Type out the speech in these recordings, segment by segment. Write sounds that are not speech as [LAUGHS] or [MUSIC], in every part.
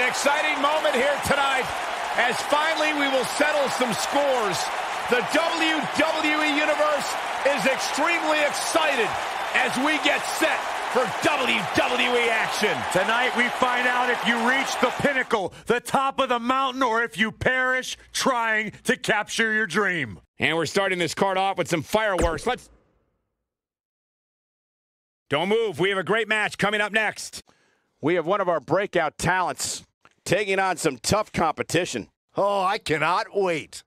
An exciting moment here tonight as finally we will settle some scores. The WWE Universe is extremely excited as we get set for WWE action. Tonight we find out if you reach the pinnacle, the top of the mountain, or if you perish trying to capture your dream. And we're starting this card off with some fireworks. Let's. Don't move. We have a great match coming up next. We have one of our breakout talents taking on some tough competition. Oh, I cannot wait.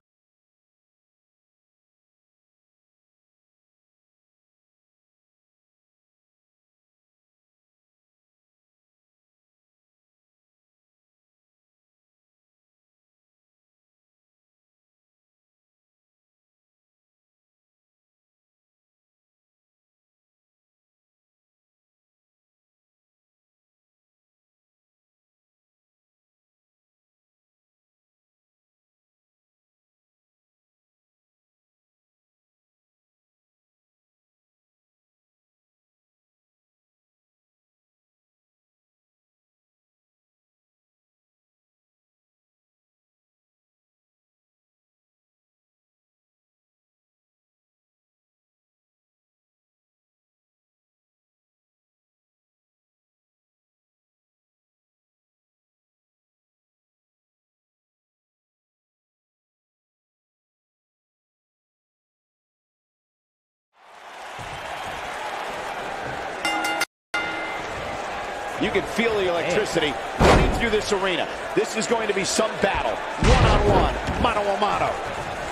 You can feel the electricity running through this arena. This is going to be some battle. One-on-one, mano-a-mano.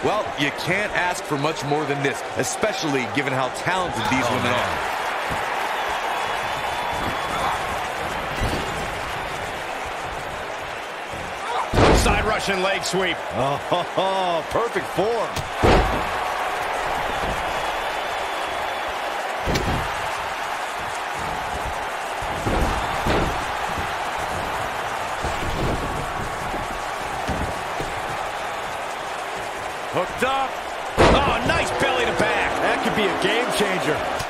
Well, you can't ask for much more than this, especially given how talented these Oh, women are. Side Russian leg sweep. [LAUGHS] Oh, perfect form. Changer.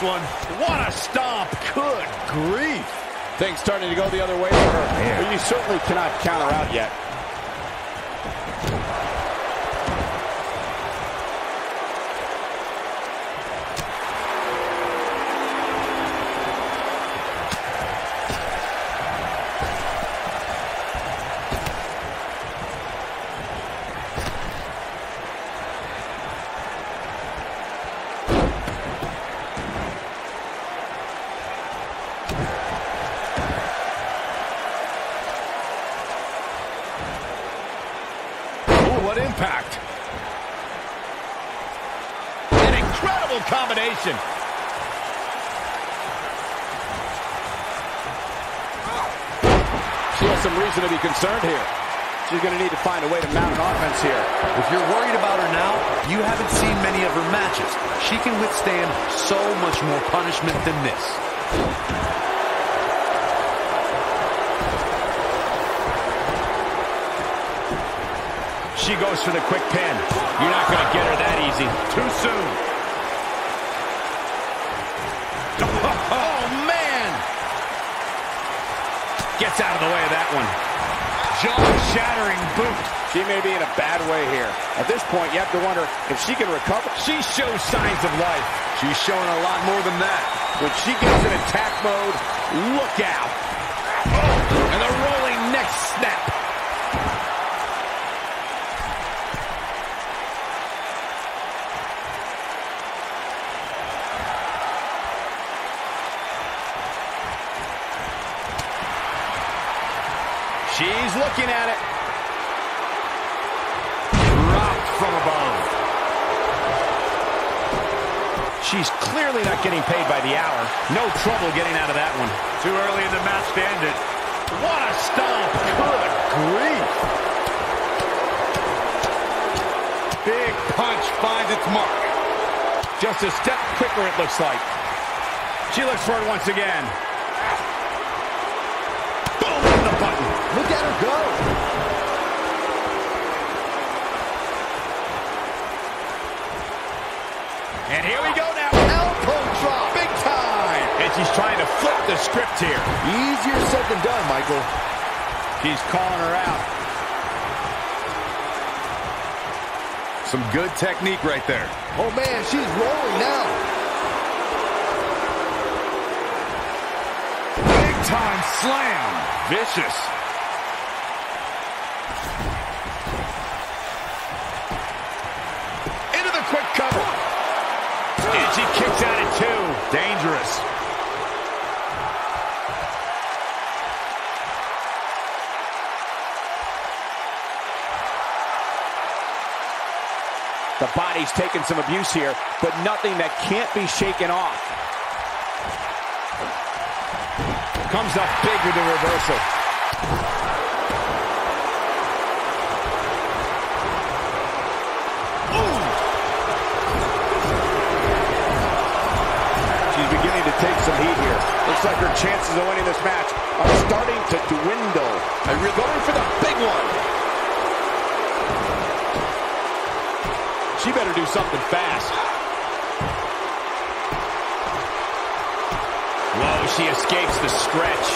This one. What a stomp. Good grief. Things starting to go the other way for her. But you certainly cannot count her out yet. For the quick pin. You're not going to get her that easy. Too soon. [LAUGHS] Oh, man. Gets out of the way of that one. Jaw-shattering boot. She may be in a bad way here. At this point, you have to wonder if she can recover. She shows signs of life. She's showing a lot more than that. When she gets in attack mode, Look out. Oh, and the rolling neck snap. She's looking at it. Dropped from above. she's clearly not getting paid by the hour. No trouble getting out of that one. Too early in the match to end it. What a stomp. Good grief. Big punch finds its mark. Just a step quicker, it looks like. She looks for it once again. Boom, on the button. Look at her go. And here we go time. And she's trying to flip the script here. Easier said than done, Michael. He's calling her out. Some good technique right there. Oh, man, she's rolling now. Big time slam. Vicious. Body's taking some abuse here, but nothing that can't be shaken off. Comes up big with the reversal. She's beginning to take some heat here. Looks like her chances of winning this match are starting to dwindle. And we're going for the big one. Better do something fast. Whoa, she escapes the stretch.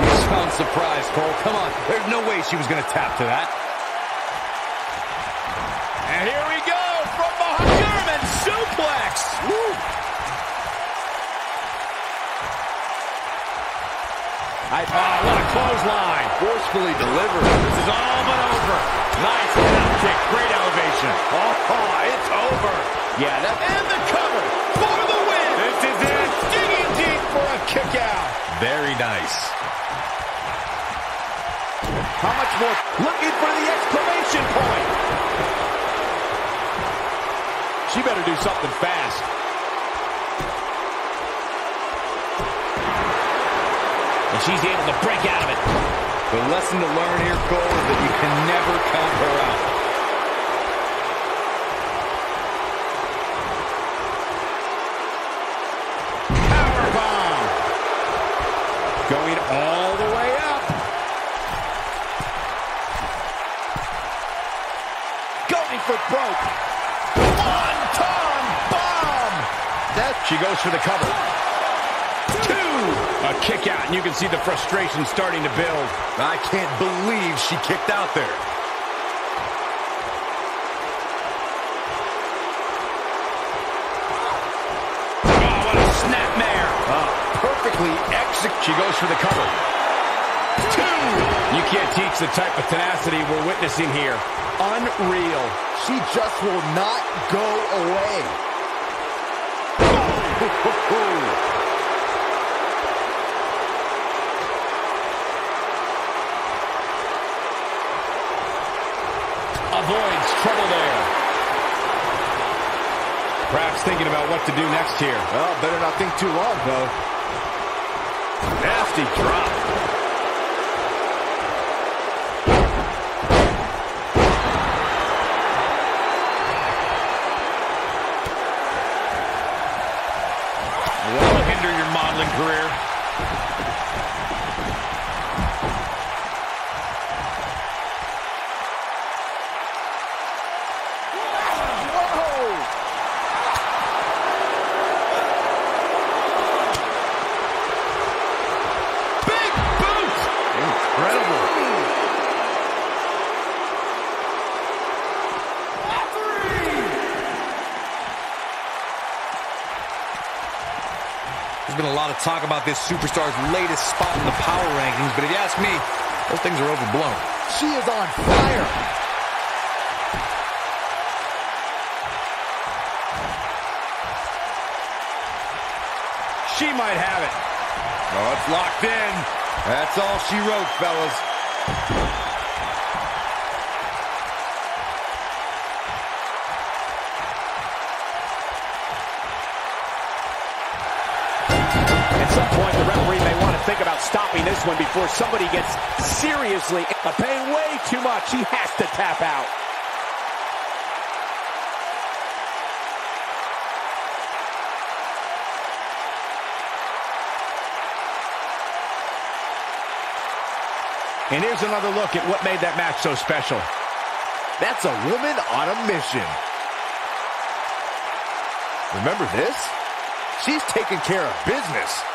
You sound surprised, Cole. Come on. There's no way she was going to tap to that. And here we go from behind. German suplex. Woo. I, a clothesline. Forcefully delivered. This is all but over. Nice kick. Great elevation. Oh, oh, it's over. yeah, that, And the cover for the win. This is it. Digging deep for a kick out. Very nice. how much more? Looking for the exclamation point. She better do something fast. She's able to break out of it. The lesson to learn here, Cole, is that you can never count her out. Power bomb. Going all the way up. Going for broke. One-ton bomb. That She goes for the cover. A kick out, and you can see the frustration starting to build. I can't believe she kicked out there. Oh, what a snapmare. Uh, perfectly executed. She goes for the cover. Two. You can't teach the type of tenacity we're witnessing here. Unreal. She just will not go away. Oh. [LAUGHS] Avoids trouble there. Perhaps thinking about what to do next here. Well, better not think too long, though. Nasty drop. About this superstar's latest spot in the power rankings, but if you ask me, those things are overblown. She is on fire. She might have it. Oh, it's locked in. That's all she wrote, fellas. One before somebody gets seriously paying way too much. He has to tap out. And here's another look at what made that match so special. That's a woman on a mission. Remember this? She's taking care of business.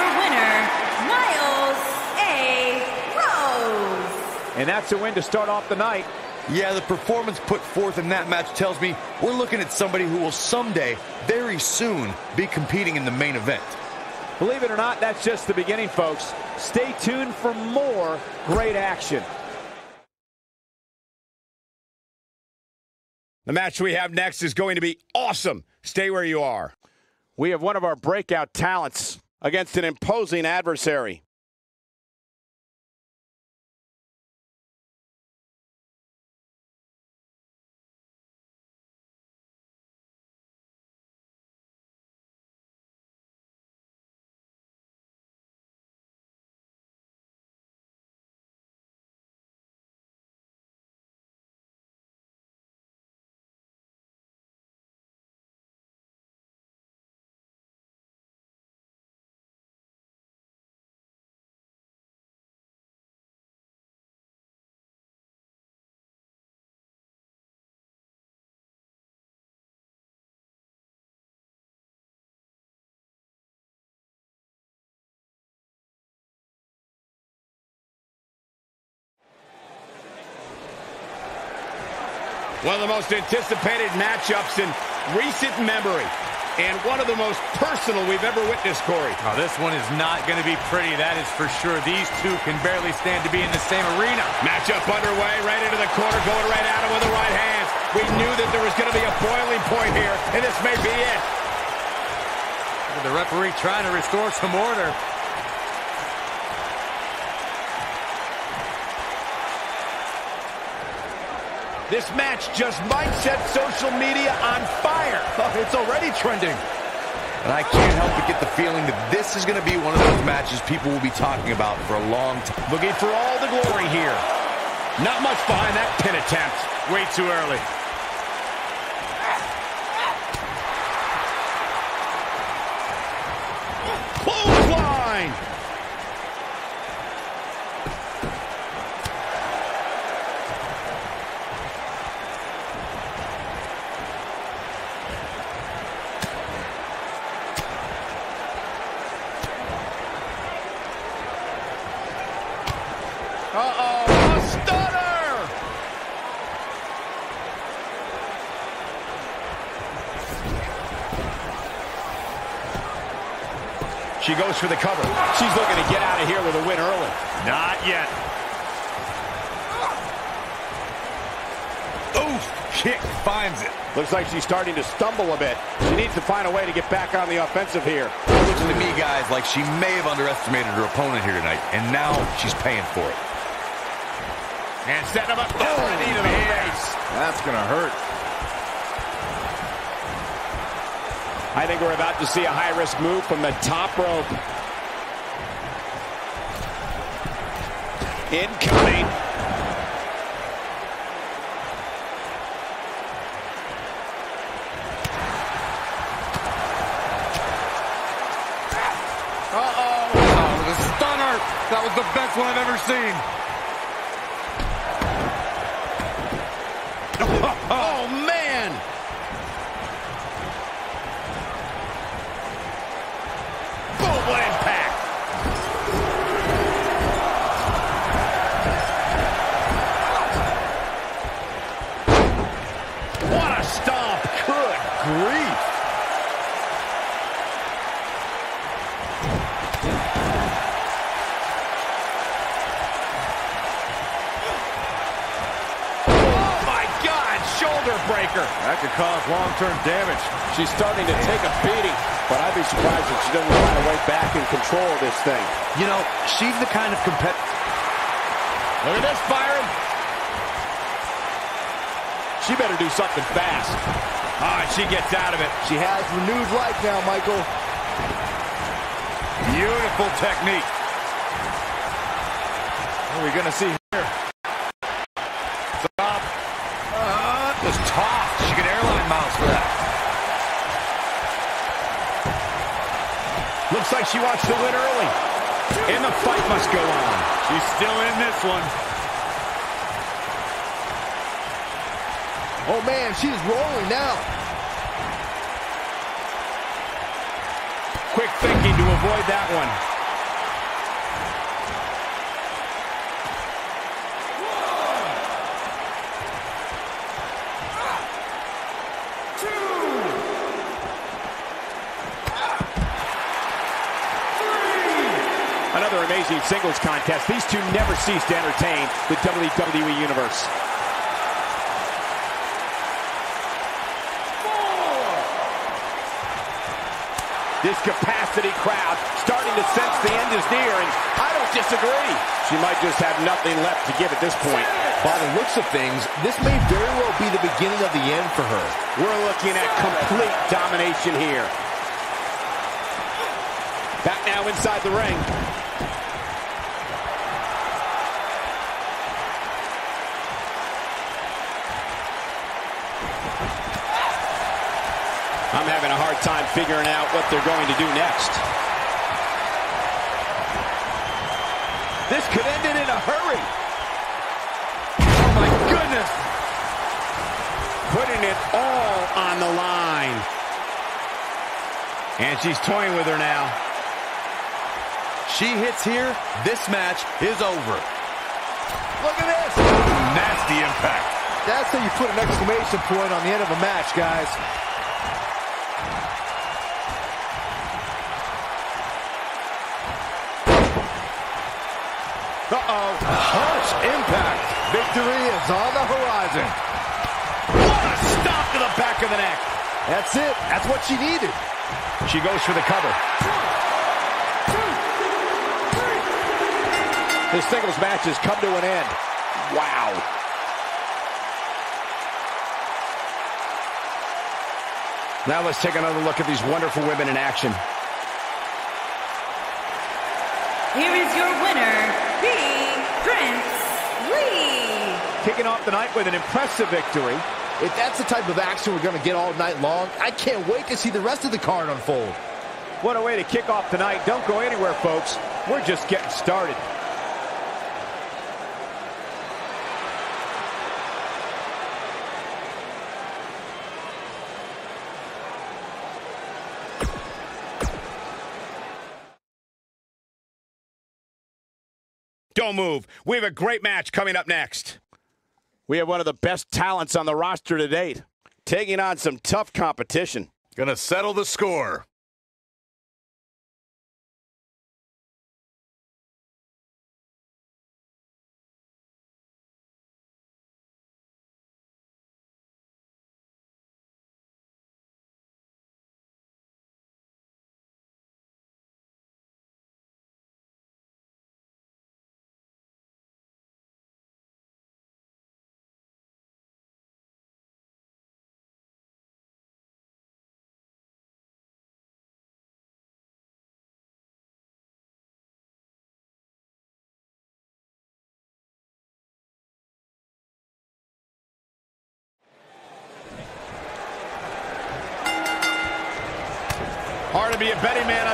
Here is your winner, Nyles A. Rose. And that's a win to start off the night. Yeah, the performance put forth in that match tells me we're looking at somebody who will someday, very soon, be competing in the main event. Believe it or not, that's just the beginning, folks. Stay tuned for more great action. The match we have next is going to be awesome. Stay where you are. We have one of our breakout talents against an imposing adversary. One of the most anticipated matchups in recent memory. And one of the most personal we've ever witnessed, Corey. Oh, this one is not going to be pretty, that is for sure. These two can barely stand to be in the same arena. Matchup underway, right into the corner, going right at him with the right hand. We knew that there was going to be a boiling point here, and this may be it. The referee trying to restore some order. This match just might set social media on fire. [LAUGHS] Oh, it's already trending. And I can't help but get the feeling that this is going to be one of those matches people will be talking about for a long time. Looking for all the glory here. Not much behind that pin attempt. Way too early. Clothesline. Uh-oh, a stunner! She goes for the cover. She's looking to get out of here with a win early. Not yet. Oof! Kick finds it. Looks like she's starting to stumble a bit. She needs to find a way to get back on the offensive here. Looks to me, guys, like she may have underestimated her opponent here tonight, and now she's paying for it. And setting him up. Oh, knee to the face. That's going to hurt. I think we're about to see a high-risk move from the top rope. Incoming. Uh-oh. Oh, the stunner. That was the best one I've ever seen. Cause long-term damage. She's starting to take a beating, but I'd be surprised if she doesn't find a way back in control of this thing. You know, she's the kind of competitor. Look at this, Byron. She better do something fast. Ah, she gets out of it. She has renewed life now, Michael. Beautiful technique. What are we going to see here? Stop. Uh, was tossed. She could airline miles for that. Looks like she wants to win early. And the fight must go on. She's still in this one. Oh, man, she's rolling now. Quick thinking to avoid that one. Another amazing singles contest. These two never cease to entertain the WWE Universe. This capacity crowd starting to sense the end is near, and I don't disagree. She might just have nothing left to give at this point. By the looks of things, this may very well be the beginning of the end for her. We're looking at complete domination here. Back now inside the ring. I'm having a hard time figuring out what they're going to do next. This could end it in a hurry. Oh, my goodness. Putting it all on the line. And she's toying with her now. She hits here, this match is over. Look at this. Nasty impact. That's how you put an exclamation point on the end of a match, guys. Harsh impact. Victory is on the horizon. What a stop to the back of the neck. That's it. That's what she needed. She goes for the cover. This singles match has come to an end. Wow. Now let's take another look at these wonderful women in action. Here is your winner, the Prince Lee. Kicking off the night with an impressive victory. If that's the type of action we're going to get all night long, I can't wait to see the rest of the card unfold. What a way to kick off tonight. Don't go anywhere, folks. We're just getting started. Don't move. We have a great match coming up next. We have one of the best talents on the roster to date, taking on some tough competition. Gonna settle the score.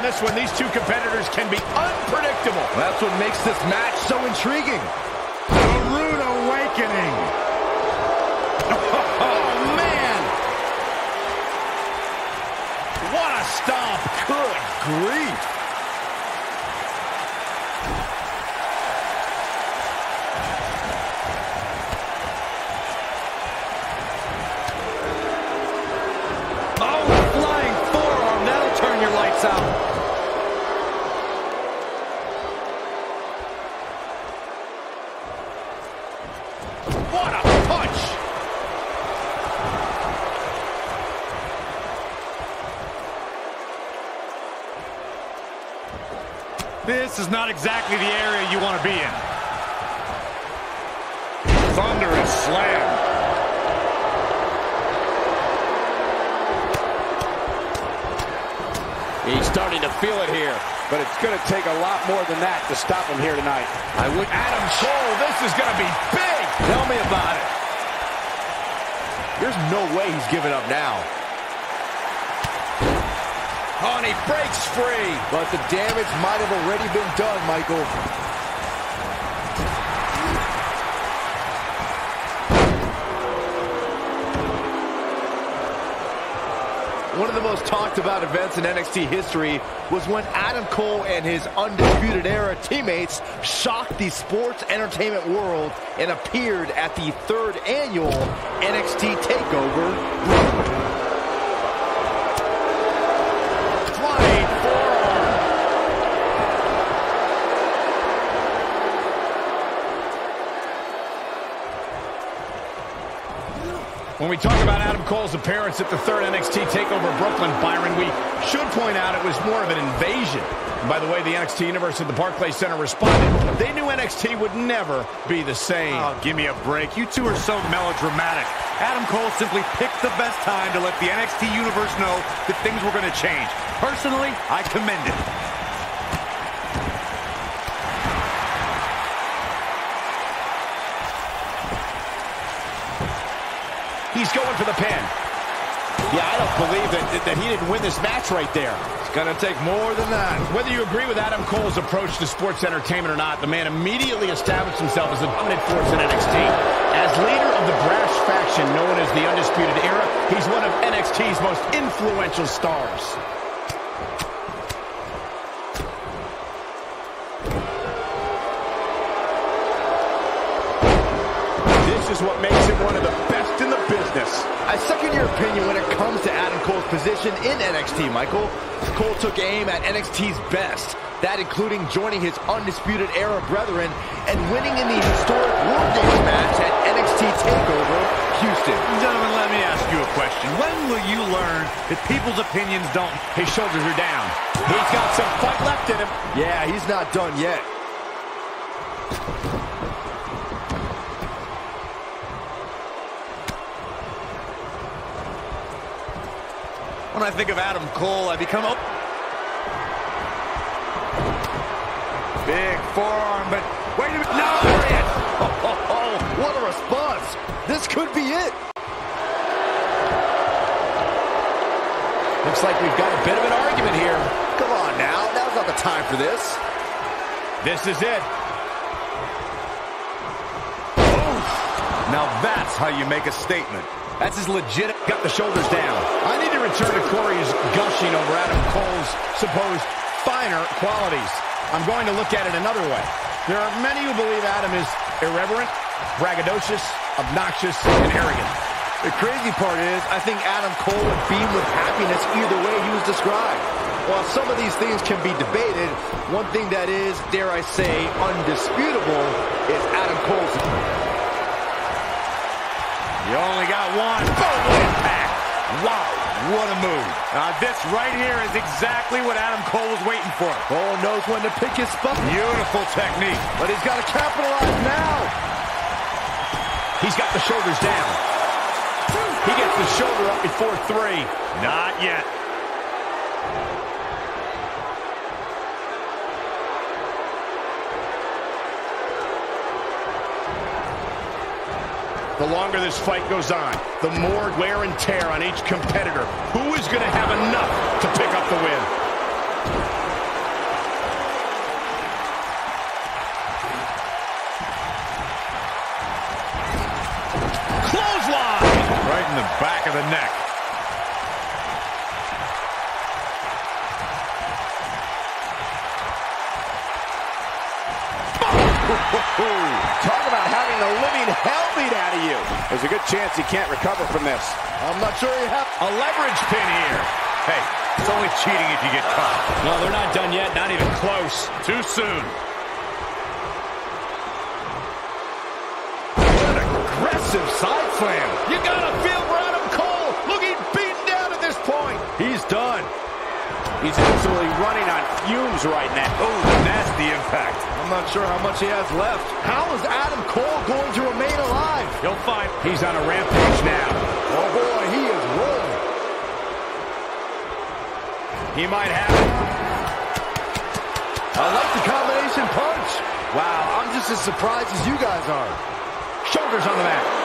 This one. These two competitors can be unpredictable. That's what makes this match so intriguing. A rude awakening. Oh, man. What a stomp. Good grief. Oh, flying forearm. That'll turn your lights out. What a punch. This is not exactly the area you want to be in. Thunderous slam. He's starting to feel it here. but it's going to take a lot more than that to stop him here tonight. I would. Adam Cole, this is going to be big. Tell me about it. There's no way he's giving up now. Oh, and he breaks free. But the damage might have already been done, Michael. One of the most talked about events in NXT history was when Adam Cole and his Undisputed Era teammates shocked the sports entertainment world and appeared at the third annual NXT TakeOver. When we talk about Adam Cole's appearance at the third NXT TakeOver Brooklyn, Byron, we should point out it was more of an invasion. And by the way, the NXT Universe at the Barclays Center responded. They knew NXT would never be the same. Oh, give me a break. You two are so melodramatic. Adam Cole simply picked the best time to let the NXT Universe know that things were going to change. Personally, I commend it. He's going for the pin. Yeah, I don't believe that, that he didn't win this match right there. It's going to take more than that. Whether you agree with Adam Cole's approach to sports entertainment or not, the man immediately established himself as a dominant force in NXT. As leader of the brash faction known as the Undisputed Era, he's one of NXT's most influential stars. This is what makes him one of the best in the business. I second your opinion when it comes to Adam Cole's position in NXT, Michael. Cole took aim at NXT's best, that including joining his Undisputed Era brethren and winning in the historic War Games match at NXT TakeOver Houston. Gentlemen, let me ask you a question. When will you learn that people's opinions don't... His shoulders are down. He's got some fight left in him. Yeah, he's not done yet. I think of Adam Cole, I become... Oh. Big forearm, but wait a minute. No, there is. Oh, oh, oh, what a response. This could be it. Looks like we've got a bit of an argument here. Come on now, now's not the time for this. This is it. Now that's how you make a statement. That's as legit. Got the shoulders down. I need to return to Corey's gushing over Adam Cole's supposed finer qualities. I'm going to look at it another way. There are many who believe Adam is irreverent, braggadocious, obnoxious, and arrogant. The crazy part is, I think Adam Cole would beam with happiness either way he was described. While some of these things can be debated, one thing that is, dare I say, undisputable is Adam Cole's... You only got one. Boom! Impact. Wow, what a move. Now this right here is exactly what Adam Cole was waiting for. Cole knows when to pick his spot. Beautiful technique. But he's got to capitalize now. He's got the shoulders down. He gets the shoulder up before three. Not yet. The longer this fight goes on, the more wear and tear on each competitor. Who is going to have enough to pick up the win? Right in the back of the neck. [LAUGHS] Talk about having the living hell beat out of you. There's a good chance he can't recover from this. I'm not sure he has... A leverage pin here. Hey, it's only cheating if you get caught. No, they're not done yet. Not even close. Too soon. What an aggressive side slam. You gotta feel for Adam Cole. Looking beaten down at this point. He's done. He's absolutely running on fumes right now. Oh, nasty impact. I'm not sure how much he has left. How is Adam Cole going to remain alive? He'll find. He's on a rampage now. Oh boy, he is rolling. He might have it. I like the combination punch. Wow, I'm just as surprised as you guys are. Shoulders on the mat.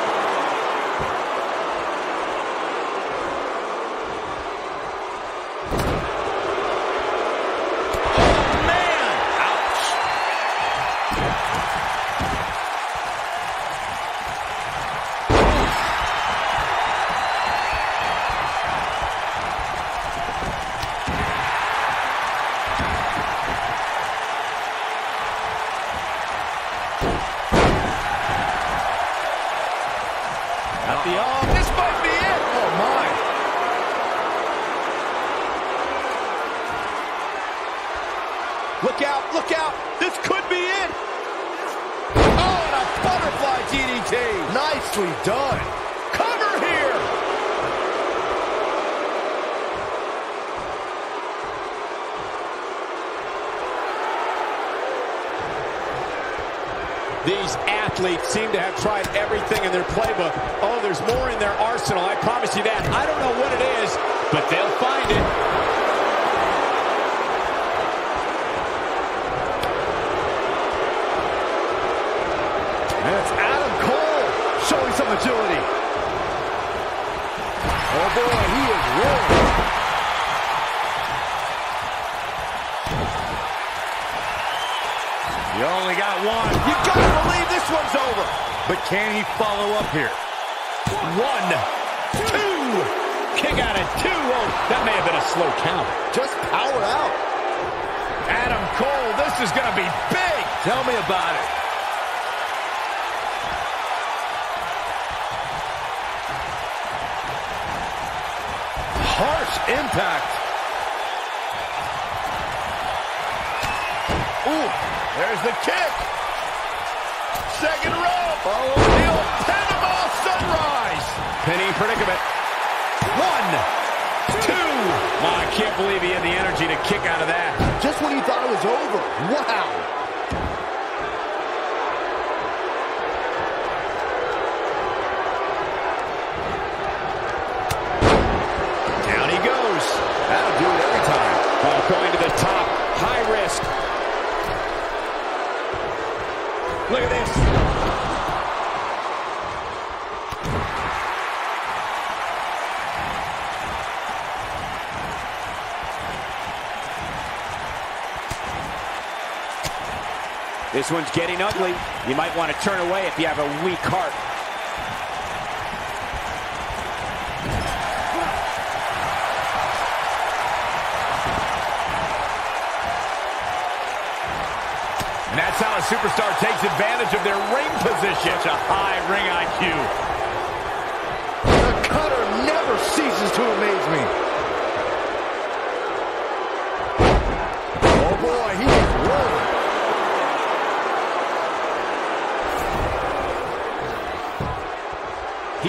Seem to have tried everything in their playbook. Oh, there's more in their arsenal. I promise you that. I don't know what it is, but they'll find it. And it's Adam Cole showing some agility. Oh boy, he is rolling. You only got one. You gotta believe this one's over. But can he follow up here? One, two. Kick out at two. Oh, that may have been a slow count. Just power out. Adam Cole, this is gonna be big. Tell me about it. Harsh impact. Ooh, there's the kick. Second rope. Oh, the old Panama Sunrise. Penny predicament. One, two. Oh, I can't believe he had the energy to kick out of that. Just when you thought it was over. Wow. Down he goes. That'll do it every time. Oh, going to the top. High risk. Look at this. This one's getting ugly. You might want to turn away if you have a weak heart. And that's how a superstar takes advantage of their ring position. Such a high ring IQ. The cutter never ceases to amaze me. Oh boy, he is rolling.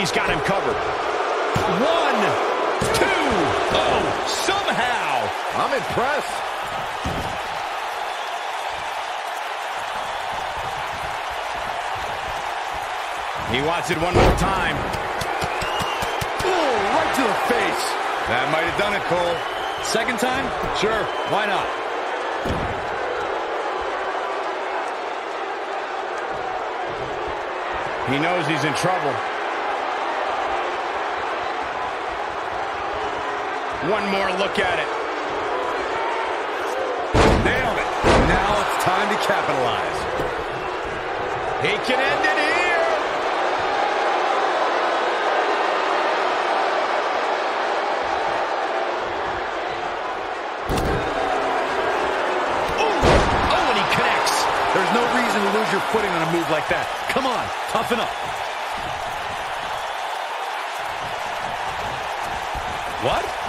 He's got him covered. One, two, oh. Somehow. I'm impressed. He wants it one more time. Ooh, right to the face. That might have done it, Cole. Second time? Sure, why not? He knows he's in trouble. One more look at it. Nailed it. Now it's time to capitalize. He can end it here. Ooh. Oh, and he connects. There's no reason to lose your footing on a move like that. Come on, toughen up. What?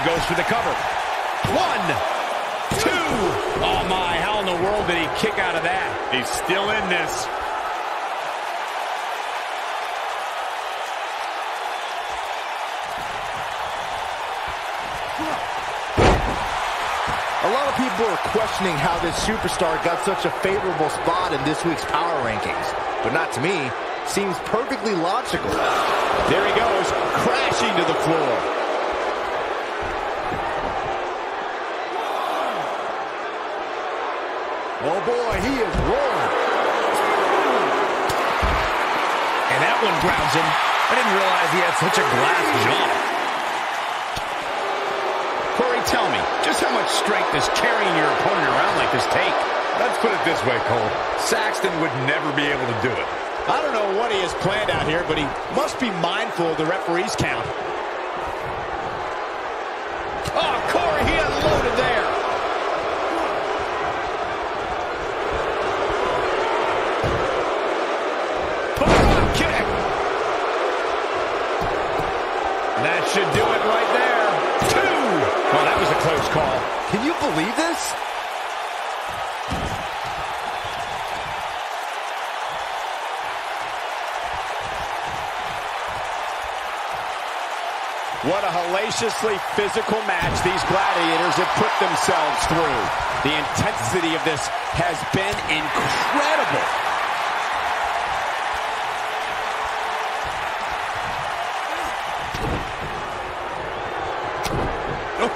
He goes for the cover. One, two. Oh, my. How in the world did he kick out of that? He's still in this. A lot of people are questioning how this superstar got such a favorable spot in this week's power rankings. But not to me. Seems perfectly logical. There he goes, crashing to the floor. Oh boy, he is rolling. And that one grounds him. I didn't realize he had such a glass jaw. Corey, tell me, just how much strength does carrying your opponent around like this take? Let's put it this way, Cole. Saxton would never be able to do it. I don't know what he has planned out here, but he must be mindful of the referee's count. Believe this? What a hellaciously physical match these gladiators have put themselves through. The intensity of this has been incredible.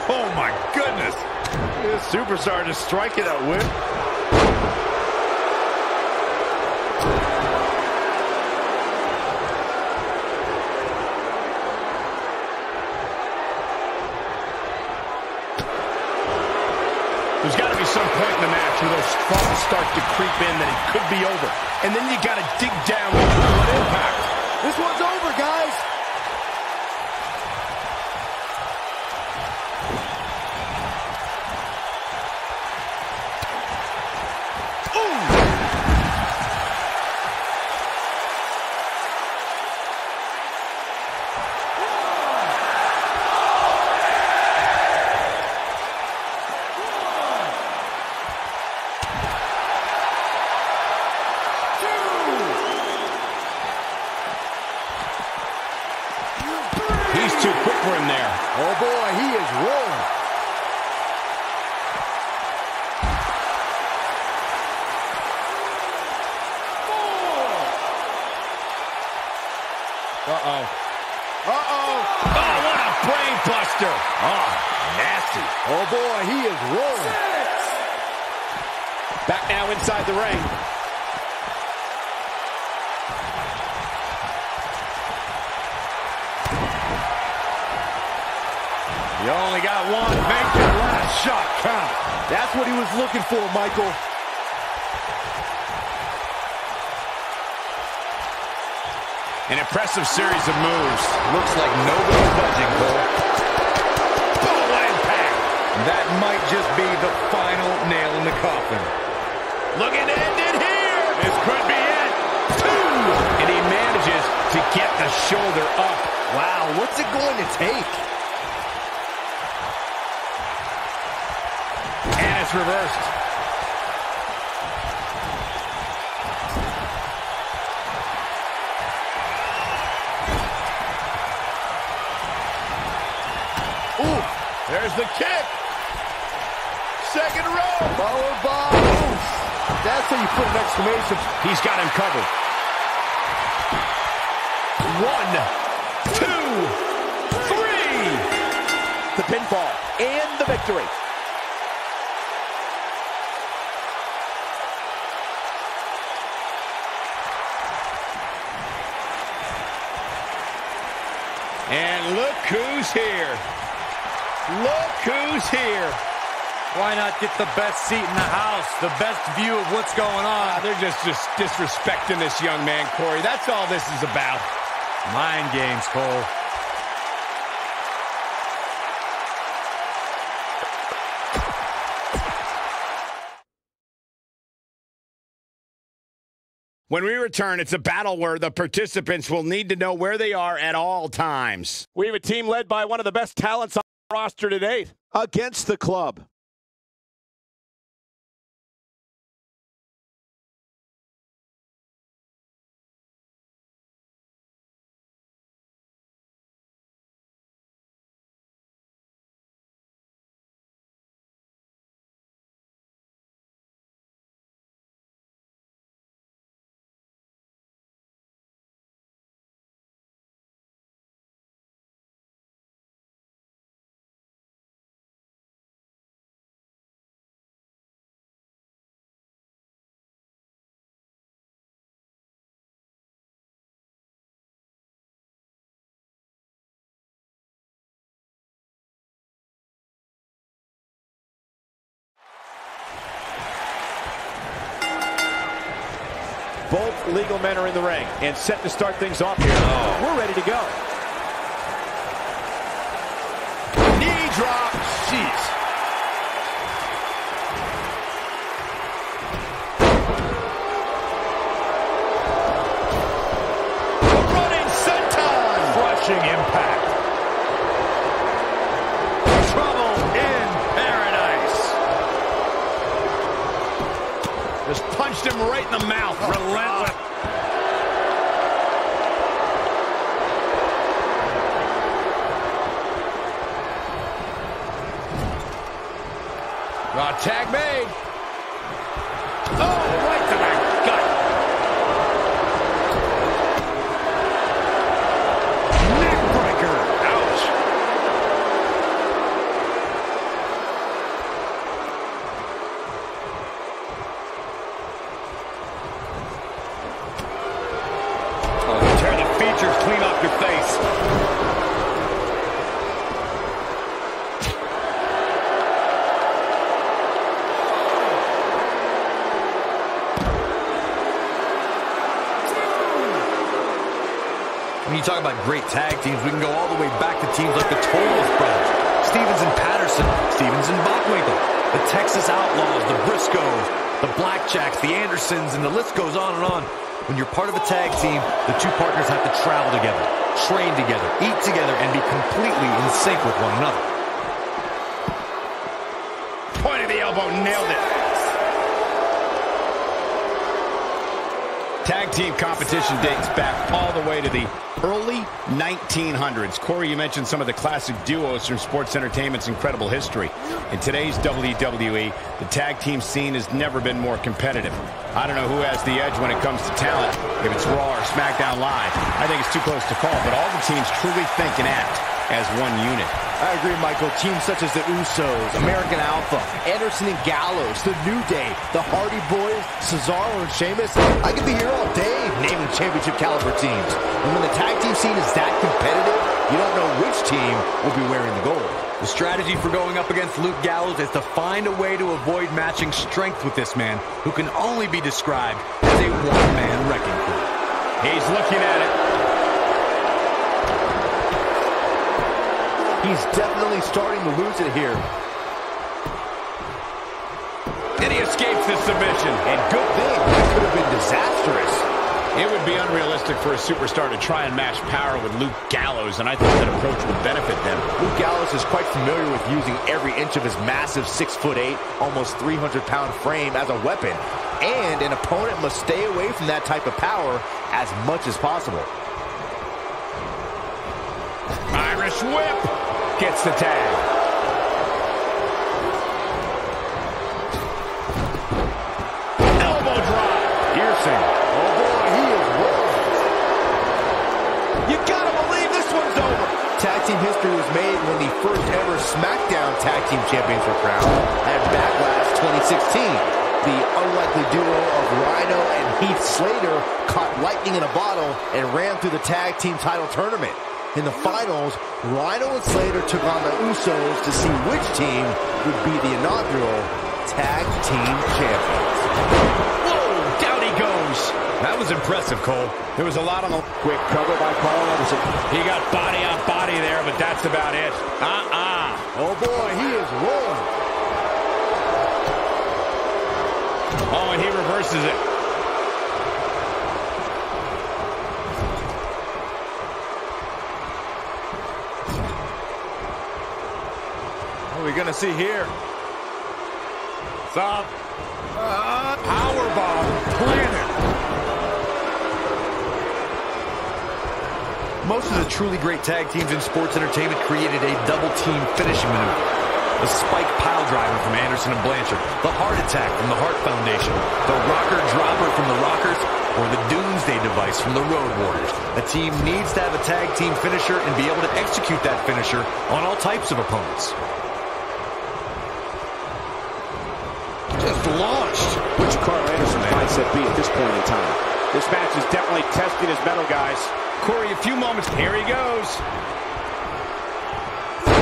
Oh, my goodness. This superstar just striking at whip. There's got to be some point in the match where those thoughts start to creep in that it could be over. And then you got to dig down with impact. This one's over, guys. He's too quick for him there. Oh boy, he is rolling. Uh-oh. Uh-oh. Oh, what a brain buster. Oh, nasty. Oh boy, he is rolling. Back now inside the ring. You only got one. Make your last shot count. That's what he was looking for, Michael. An impressive series of moves. Looks like nobody's budging, Cole. Boom, impact. That might just be the final nail in the coffin. Looking to end it here. This could be it. Two. And he manages to get the shoulder up. Wow, what's it going to take? And it's reversed. There's the kick. Second row. Followed by... That's how you put an exclamation. He's got him covered. One, two, three. The pinfall and the victory. And look who's here. Who's here. Why not get the best seat in the house, the best view of what's going on? Ah, they're just, just disrespecting this young man, Corey. That's all this is about. Mind games, Cole. When we return, it's a battle where the participants will need to know where they are at all times. We have a team led by one of the best talents on the roster to date. Against the club. Legal men are in the ring and set to start things off here. Oh. We're ready to go. Knee drop. Jeez. Running senton. Crushing impact. Trouble in paradise. Just punched him right in the mouth. Oh, Relentless. Raw tag made. Oh, right talk about great tag teams, we can go all the way back to teams like the Tolos brothers, Stevens and Patterson, Stevens and Bockwinkel, the Texas Outlaws, the Briscoes, the Blackjacks, the Andersons, and the list goes on and on. When you're part of a tag team, the two partners have to travel together, train together, eat together, and be completely in sync with one another. Tag team competition dates back all the way to the early 1900s. Corey, you mentioned some of the classic duos from sports entertainment's incredible history. In today's WWE, the tag team scene has never been more competitive. I don't know who has the edge when it comes to talent, if it's Raw or SmackDown Live. I think it's too close to call, but all the teams truly think and act as one unit. I agree, Michael. Teams such as the Usos, American Alpha, Anderson and Gallows, The New Day, the Hardy Boys, Cesaro and Sheamus. I could be here all day naming championship caliber teams. And when the tag team scene is that competitive, you don't know which team will be wearing the gold. The strategy for going up against Luke Gallows is to find a way to avoid matching strength with this man, who can only be described as a one-man wrecking crew. He's looking at it. He's definitely starting to lose it here. And he escapes the submission. And good thing, that could have been disastrous. It would be unrealistic for a superstar to try and match power with Luke Gallows, and I think that approach would benefit them. Luke Gallows is quite familiar with using every inch of his massive 6'8", almost 300-pound frame as a weapon. And an opponent must stay away from that type of power as much as possible. Irish whip gets the tag. Elbow drop. Piercing. Oh boy, he is rolling. You gotta believe this one's over. Tag team history was made when the first ever SmackDown Tag Team Champions were crowned at Backlash 2016. The unlikely duo of Rhino and Heath Slater caught lightning in a bottle and ran through the tag team title tournament. In the finals, Rhino and Slater took on the Usos to see which team would be the inaugural Tag Team Champions. Whoa, down he goes. That was impressive, Cole. There was a lot on the... Quick cover by Karl Anderson. He got body on body there, but that's about it. Uh-uh. Oh boy, he is rolling. Oh, and he reverses it. Are going to see here? Stop. Uh, powerbomb. Planet. Most of the truly great tag teams in sports entertainment created a double team finishing maneuver. The spike pile driver from Anderson and Blanchard, the heart attack from the Hart Foundation, the rocker dropper from the Rockers, or the Doomsday device from the Road Warriors. A team needs to have a tag team finisher and be able to execute that finisher on all types of opponents. Just launched. Which Karl Anderson's mindset be at this point in time? This match is definitely testing his metal, guys. Corey, a few moments. Here he goes.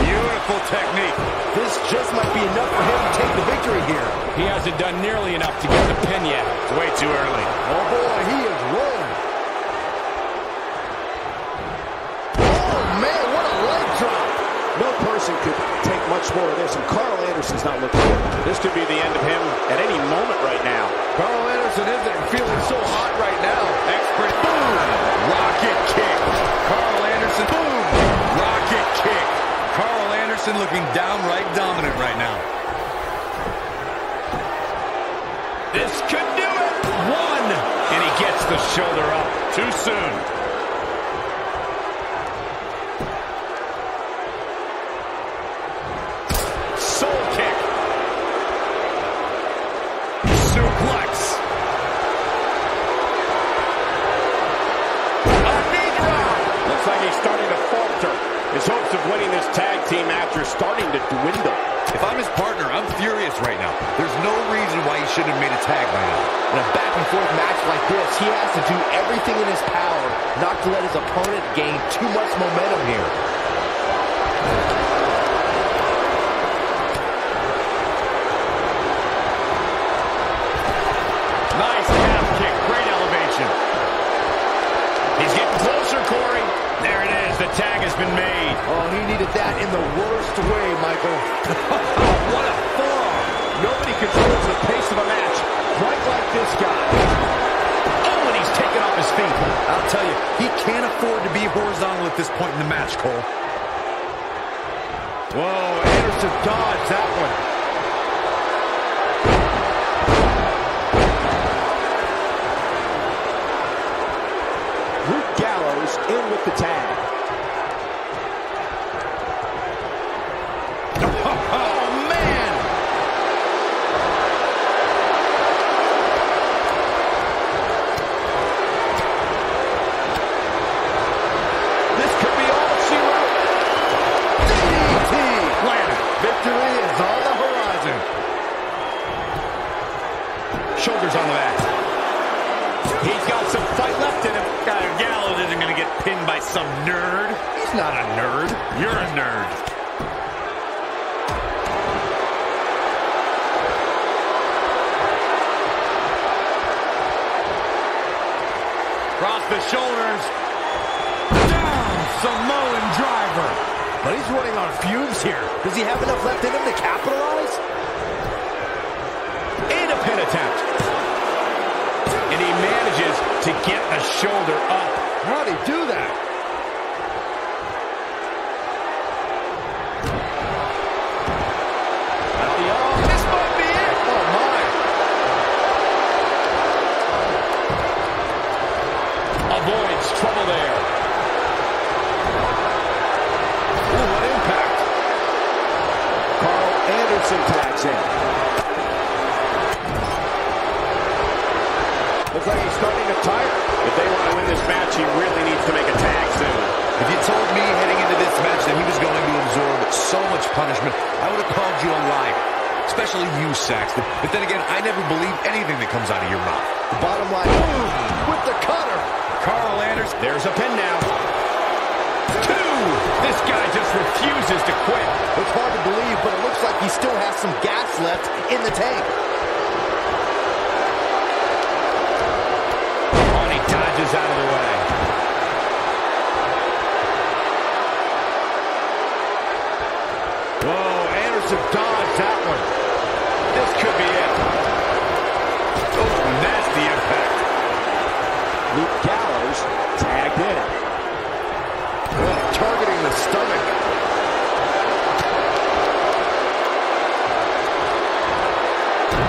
Beautiful. Technique. This just might be enough for him to take the victory here. He hasn't done nearly enough to get the pin yet. It's way too early. Oh boy, he is rolling. Oh man, what a leg drop. No person could take much more of this, and Karl Anderson's not looking good. This could be the end of him at any moment right now. Karl Anderson isn't feeling so hot right now. Expert. Boom. Rocket kick. Karl Anderson. Boom. Rocket kick. Karl Anderson looking downright dominant right now. This could do it. One. And he gets the shoulder up too soon. Are starting to dwindle. If I'm his partner, I'm furious right now. There's no reason why he shouldn't have made a tag by now. In a back and forth match like this, he has to do everything in his power not to let his opponent gain too much momentum here. Nice calf kick. Great elevation. He's getting closer, Corey. There it is. The tag has been made. Oh, he needed that in the worst way, Michael. [LAUGHS] What a forearm. Nobody controls the pace of a match quite like this guy. Oh, and he's taken off his feet. I'll tell you, he can't afford to be horizontal at this point in the match, Cole. Whoa, Anderson dodged that one. Luke Gallows in with the tag.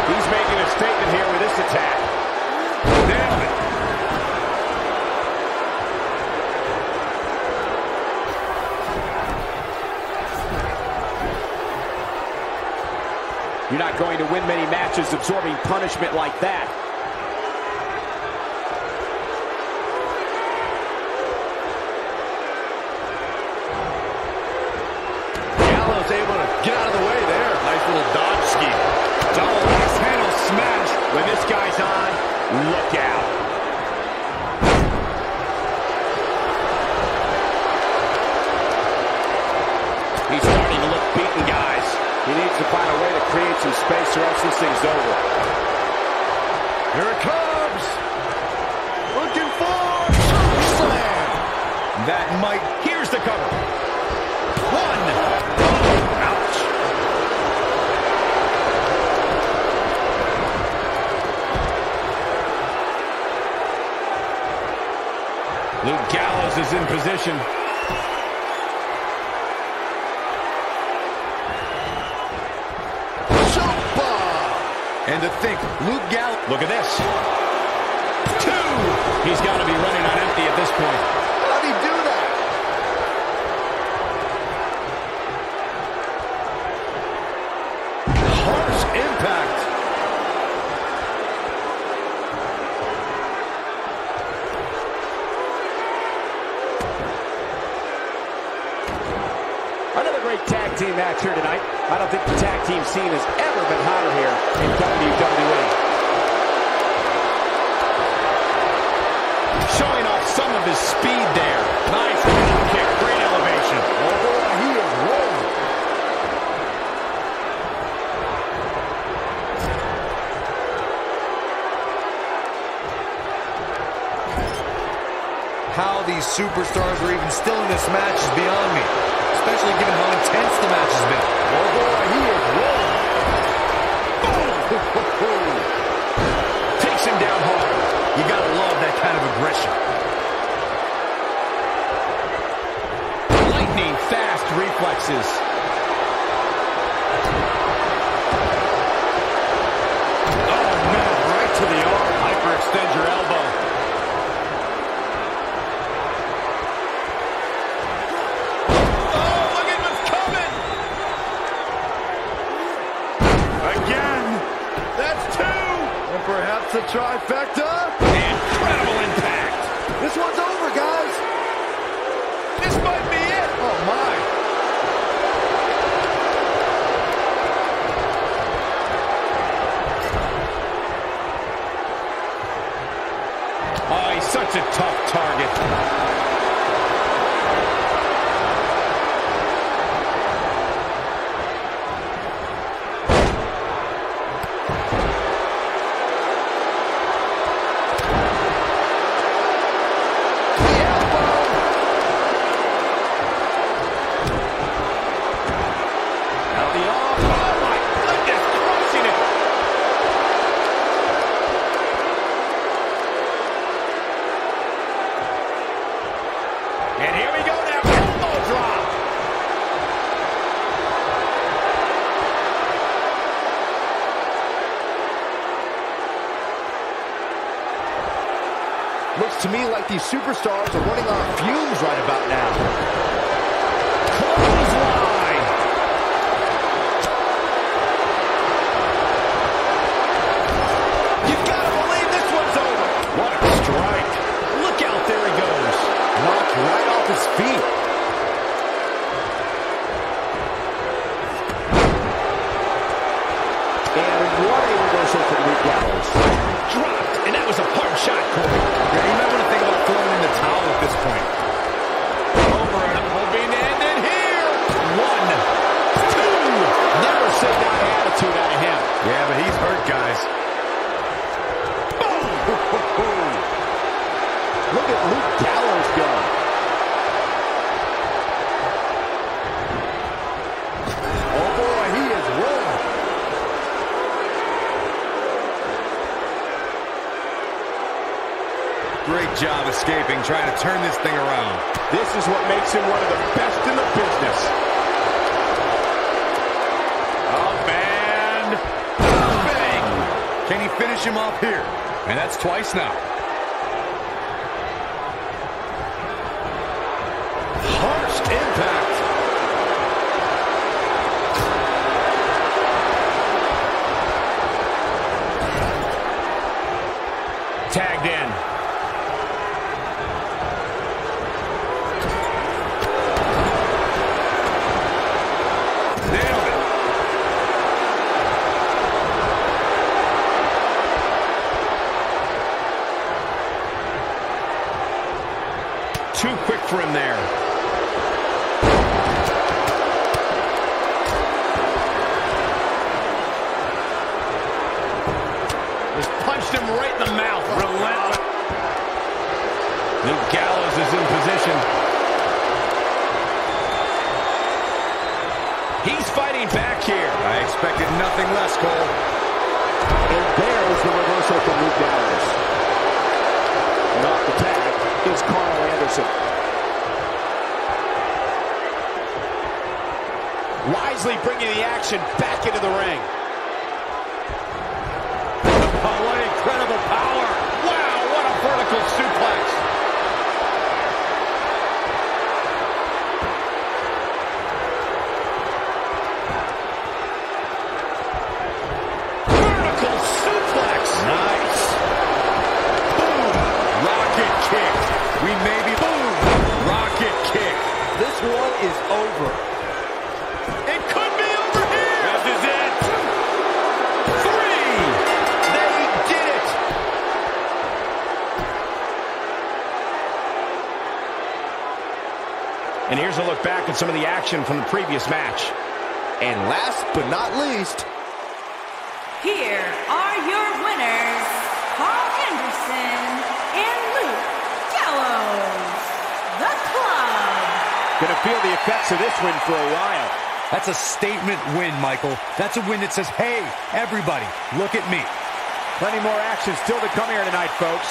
He's making a statement here with this attack. Nailed it. You're not going to win many matches absorbing punishment like that. Gallows able to get out of the way there. Nice little dodge scheme. Double axe handle smash. When guy's on, look out. He's starting to look beaten, guys. He needs to find a way to create some space or else this thing's over. Here it comes. Looking for slam. That might, here's the cover. One. Ouch. Luke Position. And to think, Luke Gallows... Look at this. Two. He's got to be running on empty at this point. How'd he do that? Harsh impact. Another great tag team match here tonight. I don't think the team scene has ever been hotter here in WWE. Showing off some of his speed there. Nice drop kick. Great elevation. Oh boy, he is rolling. How these superstars are even still in this match is beyond me. Especially given how intense the match has been. Oh boy, he is rolling. Takes him down hard. You gotta love that kind of aggression. Lightning fast reflexes. These superstars are running on fumes right about now. Clothesline. You've got to believe this one's over. What a strike. Look out, there he goes. Knocked right off his feet. And what a reversal from Luke Gallows. Dropped, and that was a hard shot, Corey. Yeah, you might want to think about throwing in the towel at this point. Over and hoping to end it here. One, two. Never say that attitude out of him. Yeah, but he's hurt, guys. Look at Luke Gallows go. Oh, boy, he is rolling. Great job escaping, trying to turn this thing around. This is what makes him one of the best in the business. Up and bang. Can he finish him off here? And that's twice now. At some of the action from the previous match. And last but not least, Here are your winners, Karl Anderson and Luke Gallows. The club. Gonna feel the effects of this win for a while. That's a statement win, Michael. That's a win that says, hey, everybody, look at me. Plenty more action still to come here tonight, folks.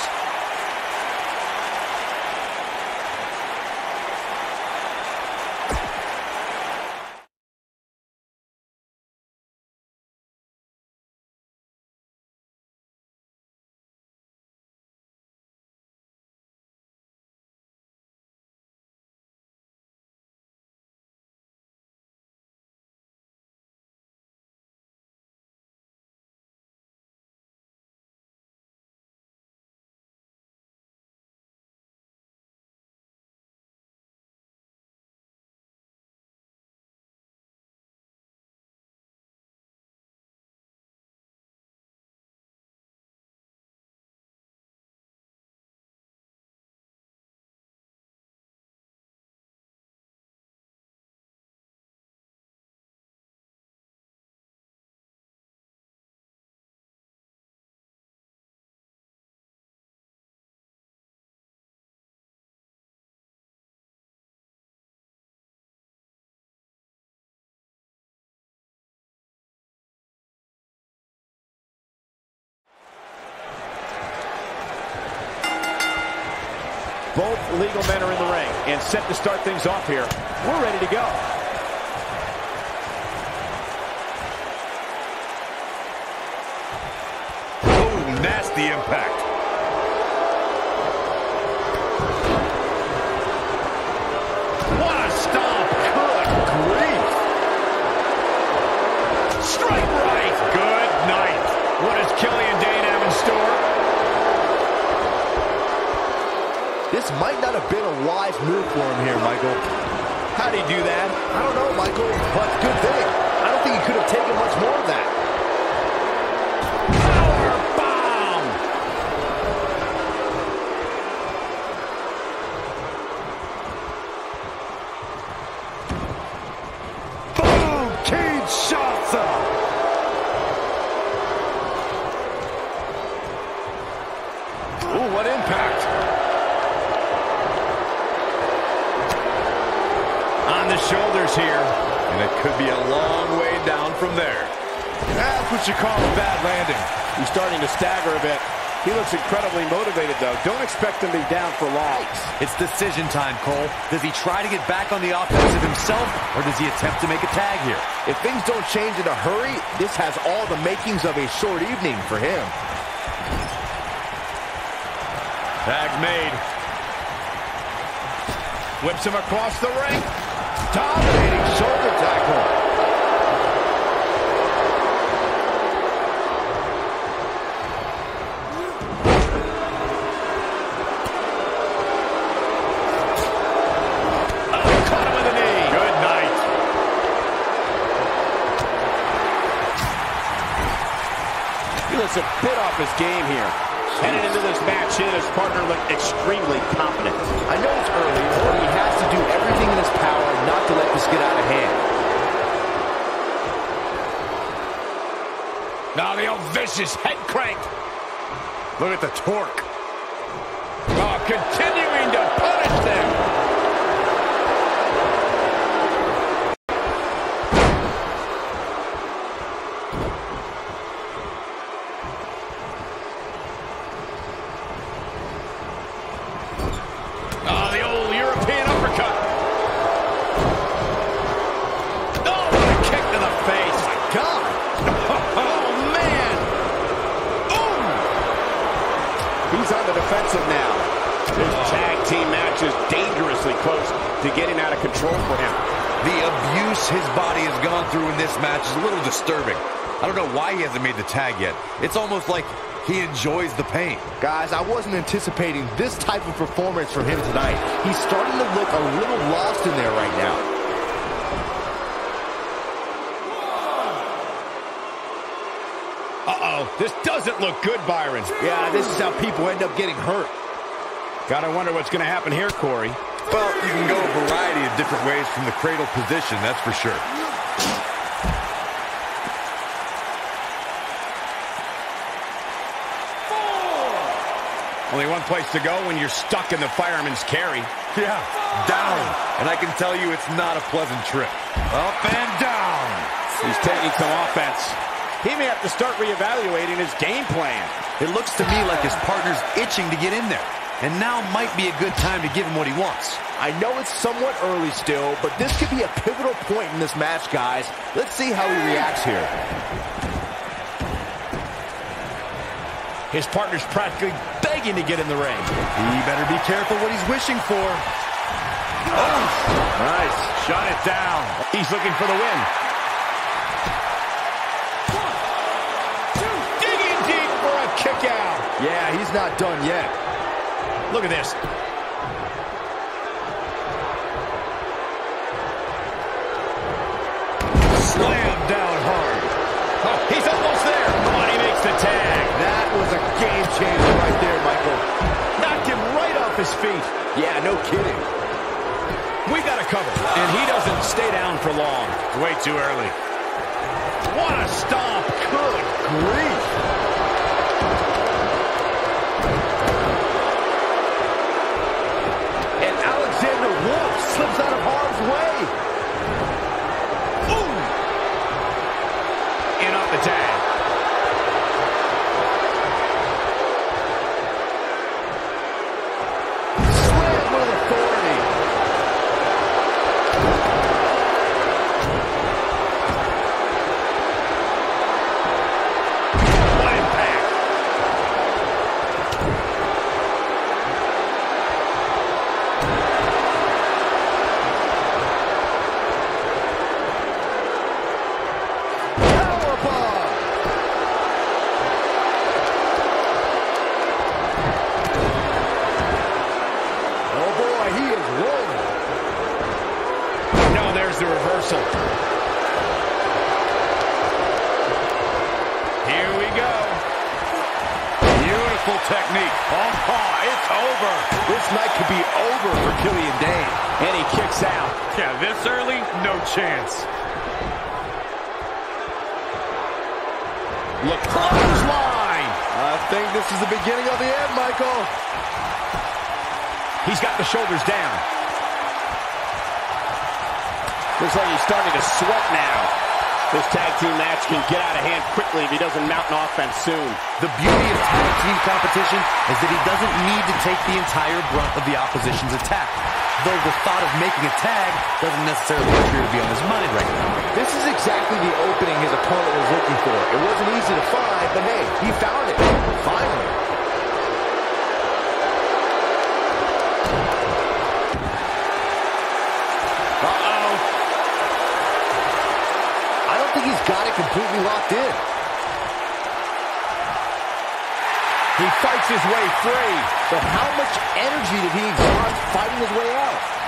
Both legal men are in the ring and set to start things off here. We're ready to go. Oh, nasty impact. What a stomp. Good grief. Straight this might not have been a wise move for him here, Michael. How'd he do that? I don't know, Michael, but good thing. I don't think he could have taken much more of that. Expect him to be down for long. It's decision time, Cole. Does he try to get back on the offensive himself, or does he attempt to make a tag here? If things don't change in a hurry, this has all the makings of a short evening for him. Tag made. Whips him across the ring. Dominating shoulder tackle. A off his game here. Headed into this match, he and his partner look extremely confident. I know it's early, but he has to do everything in his power not to let this get out of hand. Now the old vicious head crank. Look at the torque. Oh, continuing team matches dangerously close to getting out of control for him. The abuse his body has gone through in this match is a little disturbing. I don't know why he hasn't made the tag yet. It's almost like he enjoys the pain. Guys, I wasn't anticipating this type of performance from him tonight. He's starting to look a little lost in there right now. Uh-oh, this doesn't look good, Byron. Yeah, this is how people end up getting hurt. Gotta wonder what's gonna happen here, Corey. Well, you can go a variety of different ways from the cradle position, that's for sure. Only one place to go when you're stuck in the fireman's carry. Yeah, down. And I can tell you it's not a pleasant trip. Up and down. He's taking some offense. He may have to start reevaluating his game plan. It looks to me like his partner's itching to get in there. And now might be a good time to give him what he wants. I know it's somewhat early still, but this could be a pivotal point in this match, guys. Let's see how he reacts here. His partner's practically begging to get in the ring. He better be careful what he's wishing for. Oh, nice. Shut it down. He's looking for the win. Two Digging deep for a kick out. Yeah, he's not done yet. Look at this. Slam down hard. Oh, he's almost there. Oh, he makes the tag. That was a game changer right there, Michael. Knocked him right off his feet. Yeah, no kidding. We got to cover. And he doesn't stay down for long. Way too early. What a stomp. Good grief. And Alexander Wolfe slips out of harm's way. Boom. In off the tag. There's the reversal. Here we go. Beautiful technique. Oh, it's over. This night could be over for Killian Dain. And he kicks out. Yeah, this early, no chance. Look, clothesline. I think this is the beginning of the end, Michael. He's got the shoulders down. Looks like he's starting to sweat now. This tag team match can get out of hand quickly if he doesn't mount an offense soon. The beauty of tag team competition is that he doesn't need to take the entire brunt of the opposition's attack. Though the thought of making a tag doesn't necessarily appear to be on his mind right now. This is exactly the opening his opponent was looking for. It wasn't easy to find, but hey, he found it. Finally. Got it completely locked in. He fights his way free. But how much energy did he exhaust fighting his way out?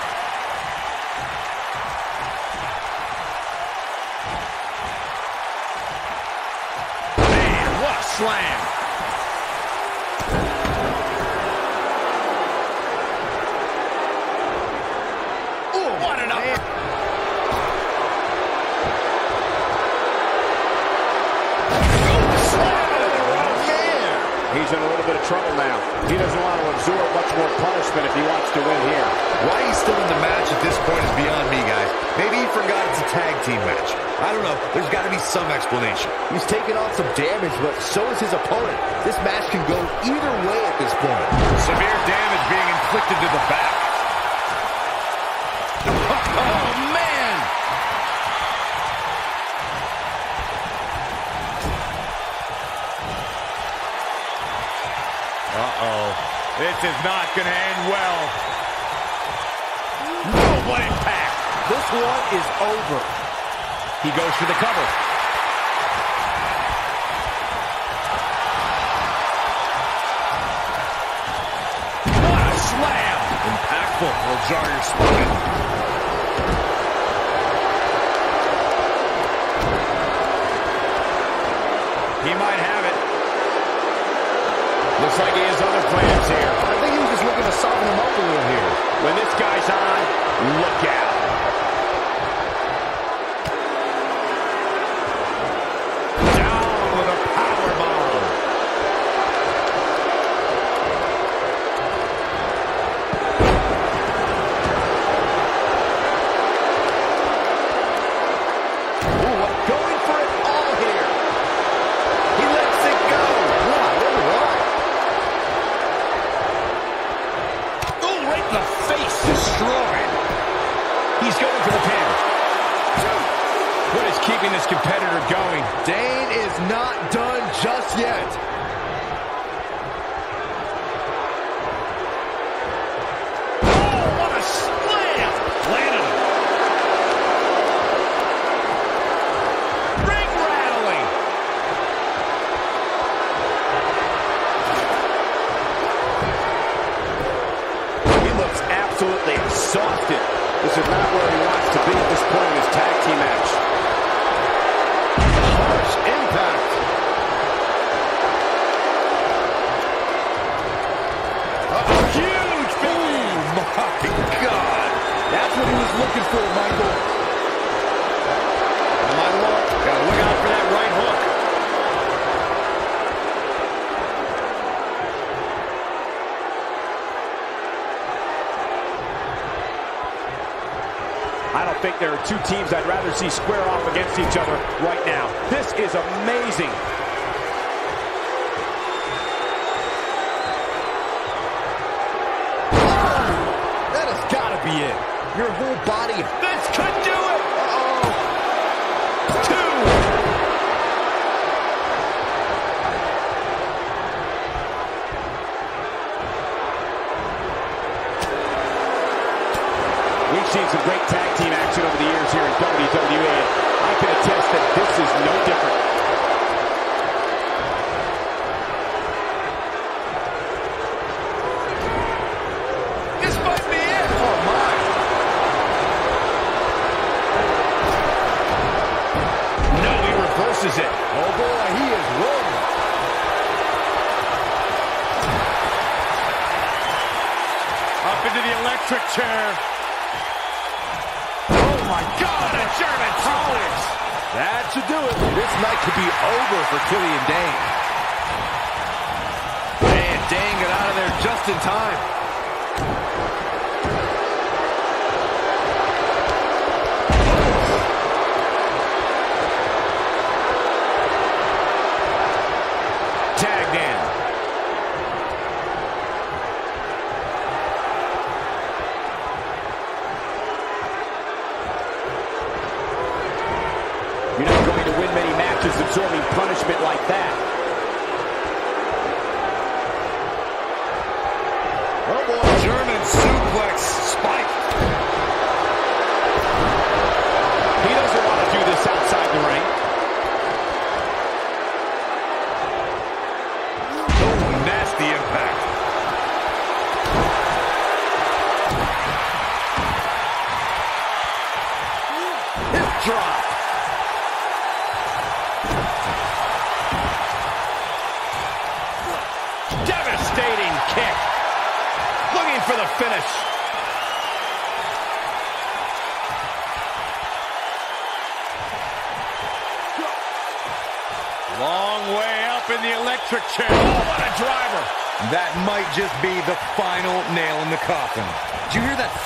square off against each other. absorbing punishment like that.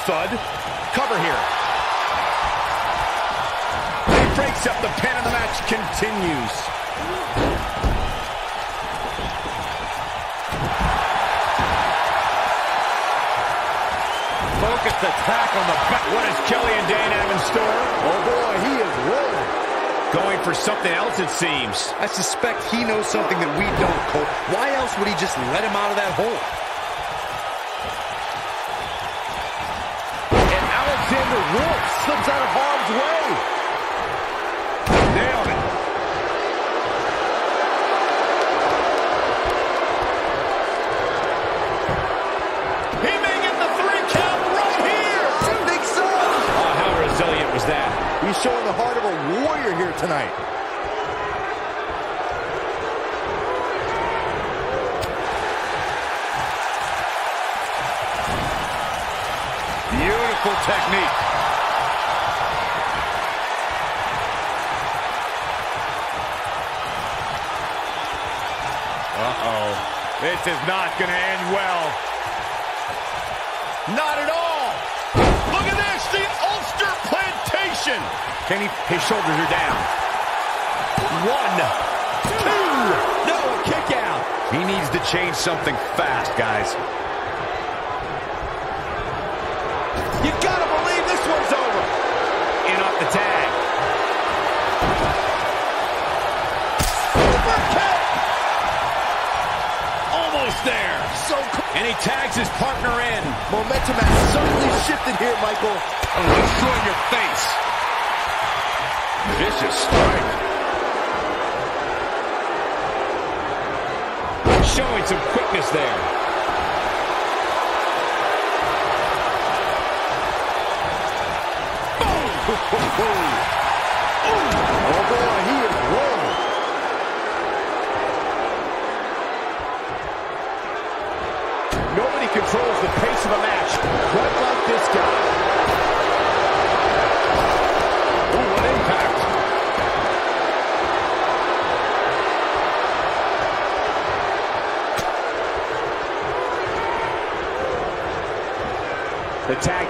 thud. Cover here. He breaks up the pin and the match continues. Focused attack on the back. What is Killian Dain have in store? Oh boy, he is rolling. Going for something else, it seems. I suspect he knows something that we don't, Cole. Why else would he just let him out of that hole? Mr. Wolfe slips out of harm's way. Nailed it. He may get the three count right here. I think so. Oh, ah, how resilient was that? He's showing the heart of a warrior here tonight. Beautiful technique. Uh-oh. This is not going to end well. Not at all. Look at this, the Ulster plantation. He? His shoulders are down. One, two, no, kick out. He needs to change something fast, guys. He tags his partner in. Momentum has suddenly shifted here, Michael. Oh, destroy your face. Vicious strike. Showing some quickness there.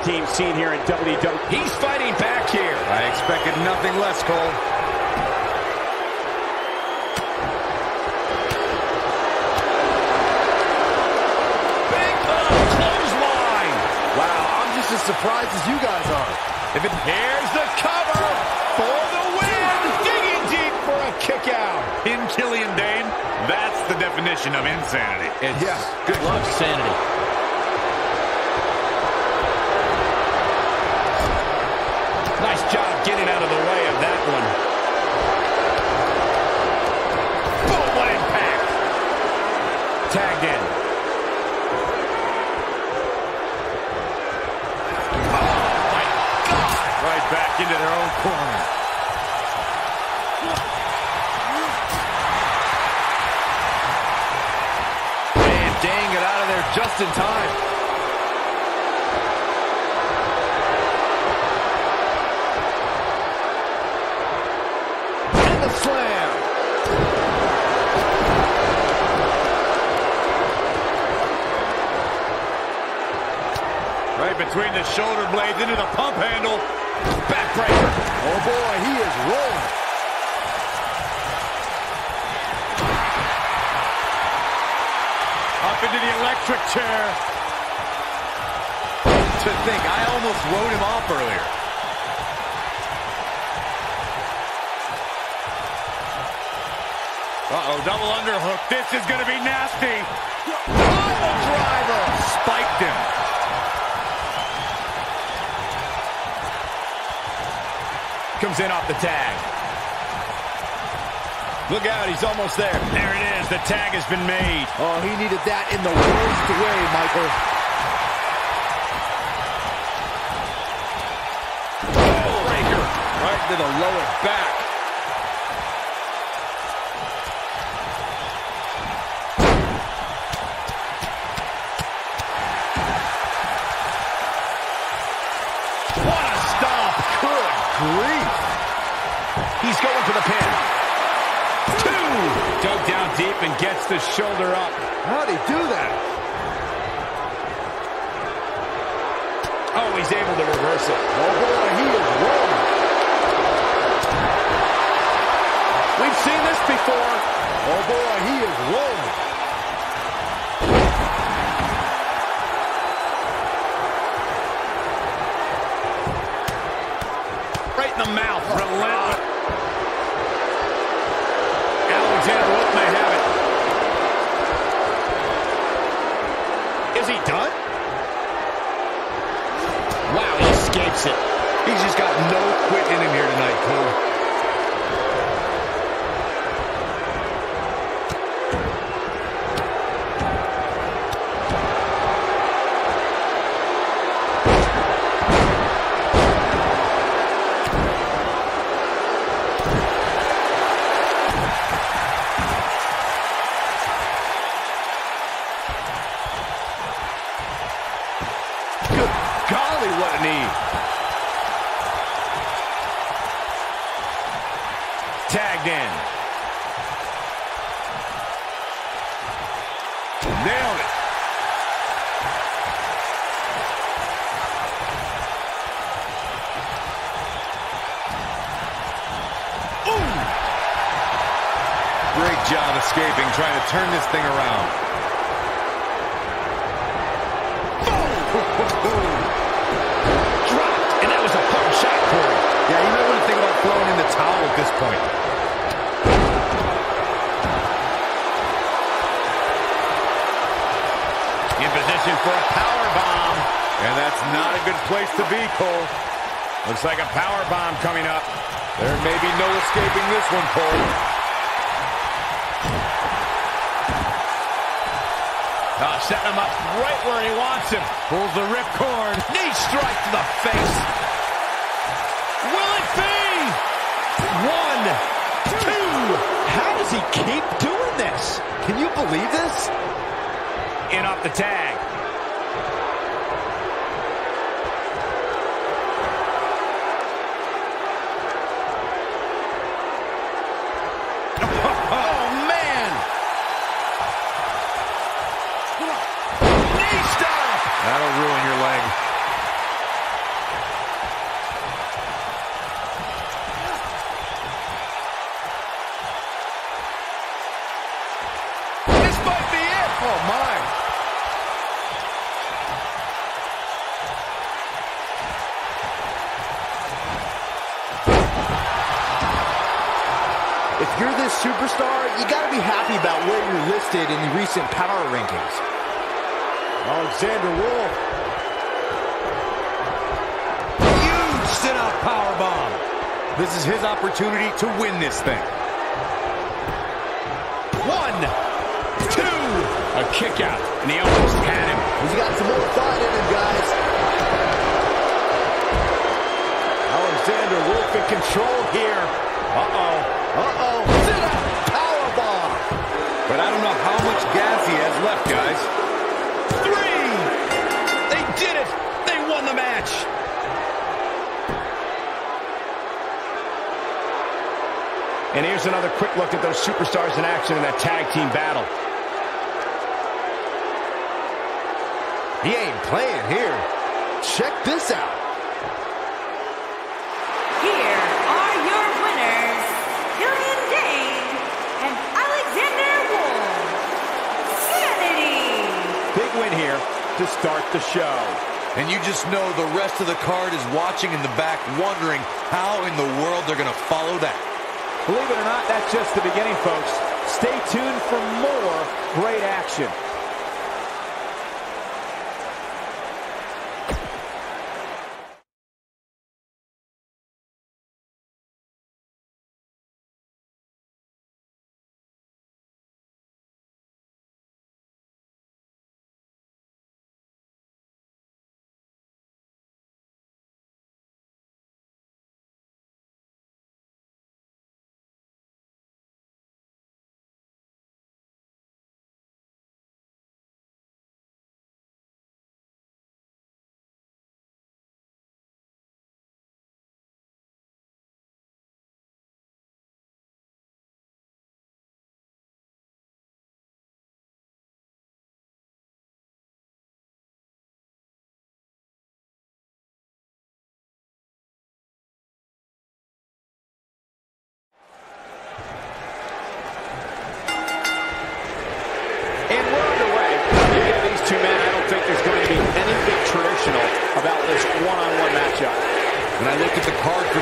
Team seen here in WWE. He's fighting back here. I expected nothing less, Cole. Big uh, clothesline. Wow, I'm just as surprised as you guys are. If it, here's the cover for the win. Digging deep for a kick out. In Killian Dain, that's the definition of insanity. It's Yeah. good luck, sanity. Nice job getting out of the way of that one. Boom, what impact. Tagged in. Oh, my God. Right back into their own corner. Man, dang it out of there just in time. And the slam. Right between the shoulder blades into the pump handle. Backbreaker. Oh boy, he is rolling. Up into the electric chair. To think, I almost wrote him off earlier. Uh-oh, double underhook. This is going to be nasty. Pile driver. Spiked him. Comes in off the tag. Look out, he's almost there. There it is. The tag has been made. Oh, he needed that in the worst way, Michael. Breaker. Right to the lower back. Grief. He's going for the pin. Two. Dug down deep and gets the shoulder up. How'd he do that? Oh, he's able to reverse it. Oh boy, he is rolling. We've seen this before. Oh boy, he is rolling. Mouth. Relentless. Alexander Wolfe may have it. Is he done? Wow, he escapes it. He's just got no quit in him here tonight, Cole. Good golly, what a knee. Tagged in. Nailed it. Great job escaping, trying to turn this thing around. Dropped, and that was a hard shot, Corey. Yeah, you might want to think about throwing in the towel at this point. In position for a power bomb. And that's not a good place to be, Cole. Looks like a power bomb coming up. There may be no escaping this one, Cole. Oh, setting him up right where he wants him. Pulls the ripcord. Knee strike to the face. Will it be? One, two. How does he keep doing this? Can you believe this? In off the tag. Oh, man. Knee stop. That'll ruin your leg. This might be it. Oh, my. If you're this superstar, you got to be happy about where you're listed in the recent power rankings. Alexander Wolfe. Huge sit-out powerbomb. This is his opportunity to win this thing. One, two. A kick out. And he almost had him. He's got some more fight in him, guys. Alexander Wolfe in control here. Uh-oh. Uh-oh. Sit out powerbomb. But I don't know how much gas he has left, guys. Three. Did it. They won the match. And here's another quick look at those superstars in action in that tag team battle. He ain't playing here. Check this out. Here are your winners, Killian Dain and Alexander Wolfe. Sanity. Big win here to start the show. And you just know the rest of the card is watching in the back, wondering how in the world they're going to follow that. Believe it or not, that's just the beginning, folks. Stay tuned for more great action.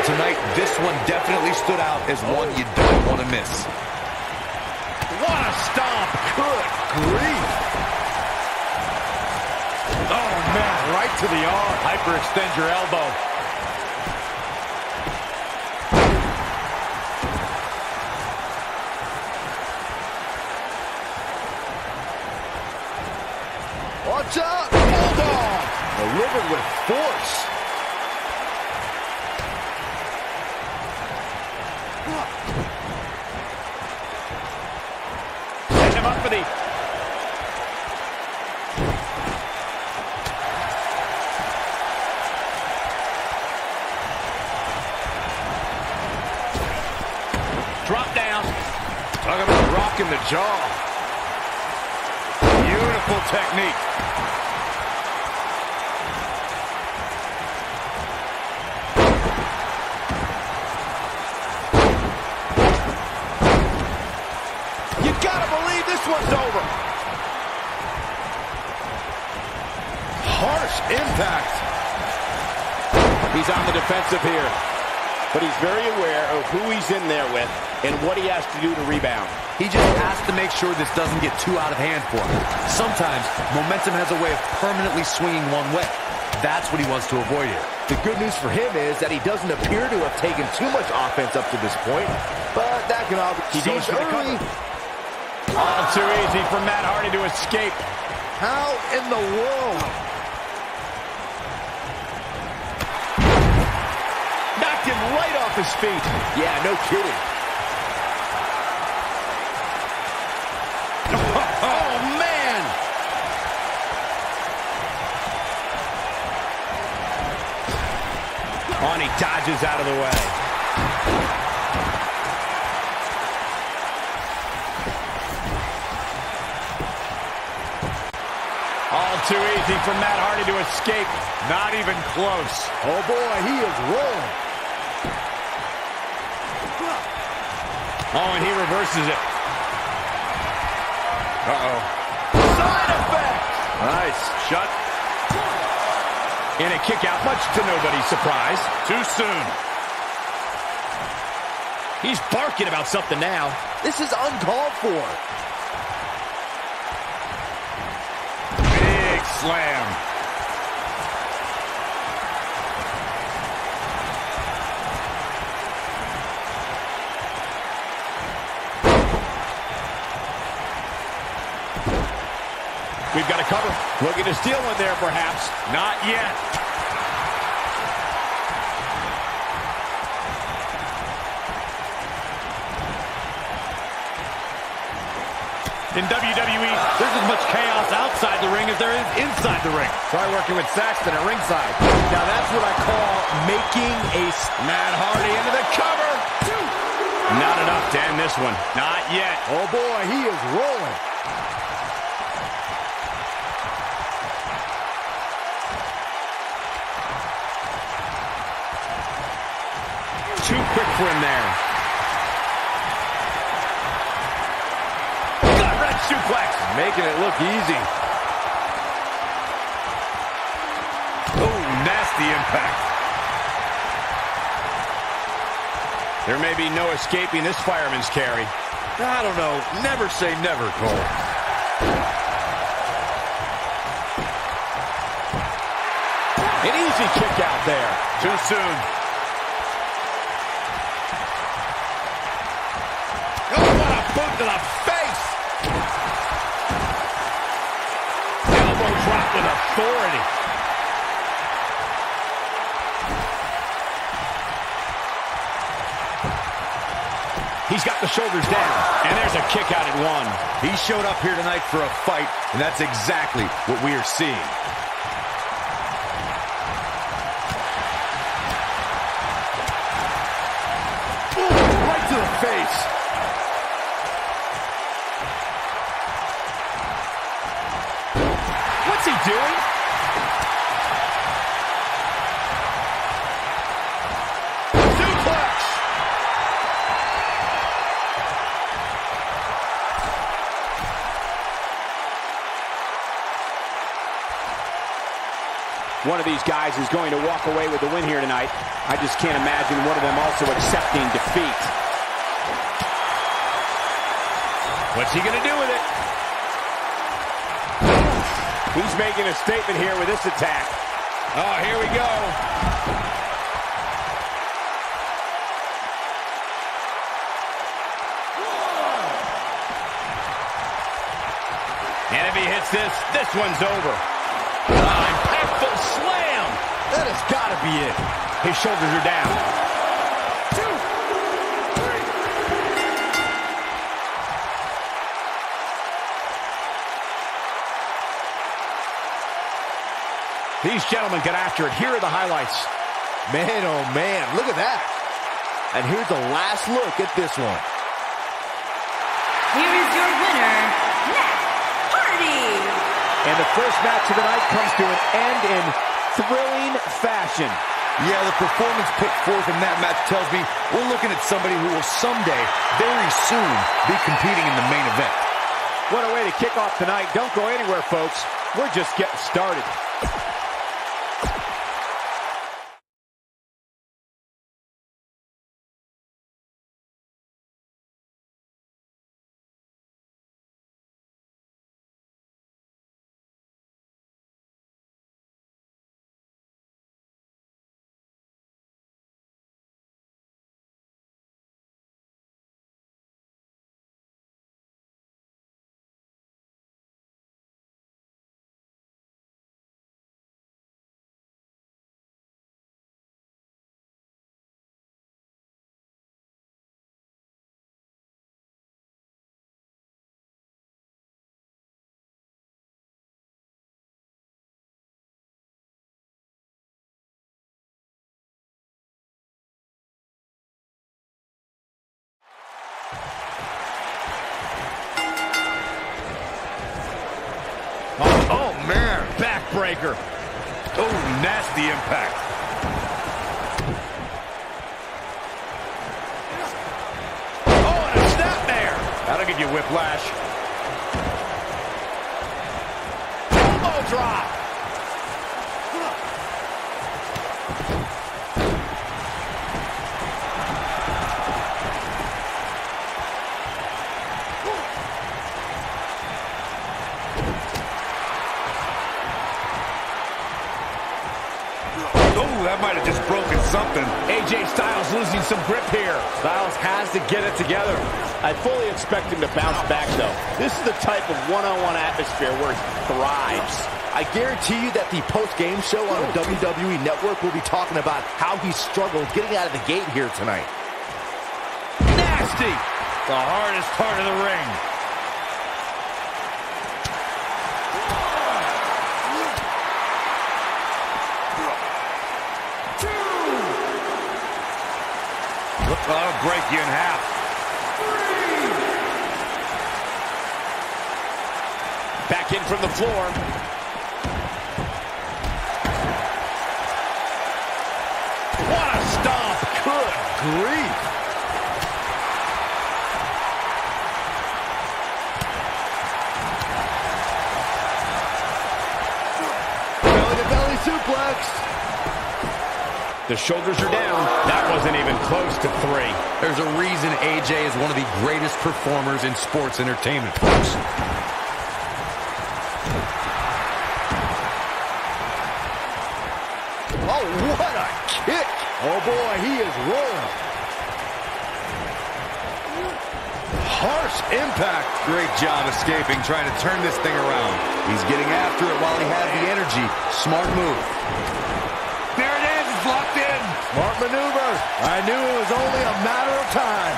tonight, this one definitely stood out as one you don't want to miss. What a stomp. Good grief. Oh, man, right to the arm. Hyperextend your elbow. Watch out! Hold on! Delivered with force. The... Drop down. Talk about rocking the jaw. Beautiful technique. Defensive here. But he's very aware of who he's in there with and what he has to do to rebound. He just has to make sure this doesn't get too out of hand for him. Sometimes momentum has a way of permanently swinging one way. That's what he wants to avoid here. The good news for him is that he doesn't appear to have taken too much offense up to this point, but that can all He goes for the early. All too easy for Matt Hardy to escape. How in the world? Off his feet. Yeah, no kidding. [LAUGHS] Oh, man! On, he dodges out of the way. All too easy for Matt Hardy to escape. Not even close. Oh boy, he is rolling. Oh, and he reverses it. Uh-oh. Side effect! Nice. Shut. And a kick out, much to nobody's surprise. Too soon. He's barking about something now. This is uncalled for. We've got a cover. Looking to steal one there, perhaps. Not yet. In WWE, there's as much chaos outside the ring as there is inside the ring. Try working with Saxton at ringside. Now that's what I call making a... Matt Hardy into the cover. Not enough to end this one. Not yet. Oh boy, he is rolling. For him there. Gut wrench suplex. Making it look easy. Oh, nasty impact. There may be no escaping this fireman's carry. I don't know. Never say never, Cole. An easy kick out there. Too soon. The face. Elbow drop with authority. He's got the shoulders down, and there's a kick out at one. He showed up here tonight for a fight, and that's exactly what we are seeing. Face. These guys is going to walk away with the win here tonight. I just can't imagine one of them also accepting defeat. What's he going to do with it? He's making a statement here with this attack. Oh, here we go. And if he hits this, this one's over. That has got to be it. His shoulders are down. These gentlemen get after it. Here are the highlights. Man, oh man, look at that. And here's the last look at this one. Here is your winner, Matt Hardy. And the first match of the night comes to an end in thrilling fashion. Yeah, the performance put forth in that match tells me we're looking at somebody who will someday, very soon, be competing in the main event. What a way to kick off tonight. Don't go anywhere, folks. We're just getting started. Backbreaker. Oh, nasty impact. Oh, and a snapmare. That'll give you whiplash. I guarantee you that the post-game show on the WWE Network will be talking about how he struggled getting out of the gate here tonight. Nasty. The hardest part of the ring. Look, I'll break you in half. Back in from the floor. Grief. Belly-to-belly suplex. The shoulders are down. That wasn't even close to three. There's a reason AJ is one of the greatest performers in sports entertainment, folks. Oh, what a kick. Oh, boy, he is rolling. Harsh impact. Great job escaping, trying to turn this thing around. He's getting after it while he has the energy. Smart move. There it is. It's locked in. Smart maneuver. I knew it was only a matter of time.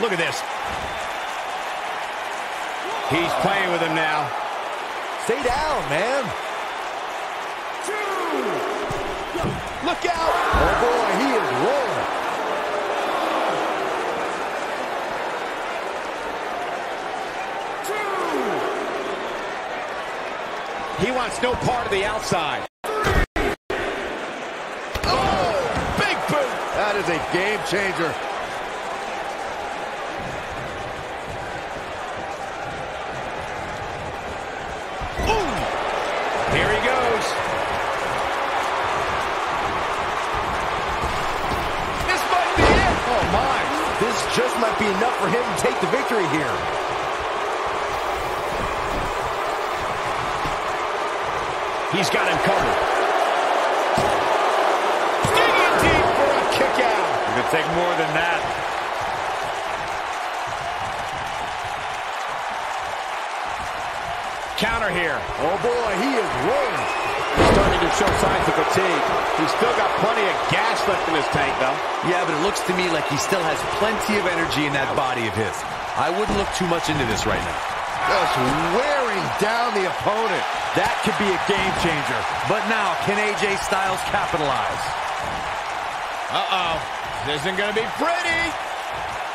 Look at this. He's playing with him now. Stay down, man. Look out! Oh, boy, he is rolling. Two. He wants no part of the outside. Oh, big boot. That is a game changer. Here he goes. This might be it. Oh, my. This just might be enough for him to take the victory here. He's got him covered. Digging deep for a kick out. It Take more than that. Counter here. Oh, boy, he is rolling. He's starting to show signs of fatigue. He's still got plenty of gas left in his tank, though. Yeah, but it looks to me like he still has plenty of energy in that body of his. I wouldn't look too much into this right now. Just wearing down the opponent. That could be a game changer. But now, can AJ Styles capitalize? Uh-oh. This isn't going to be pretty.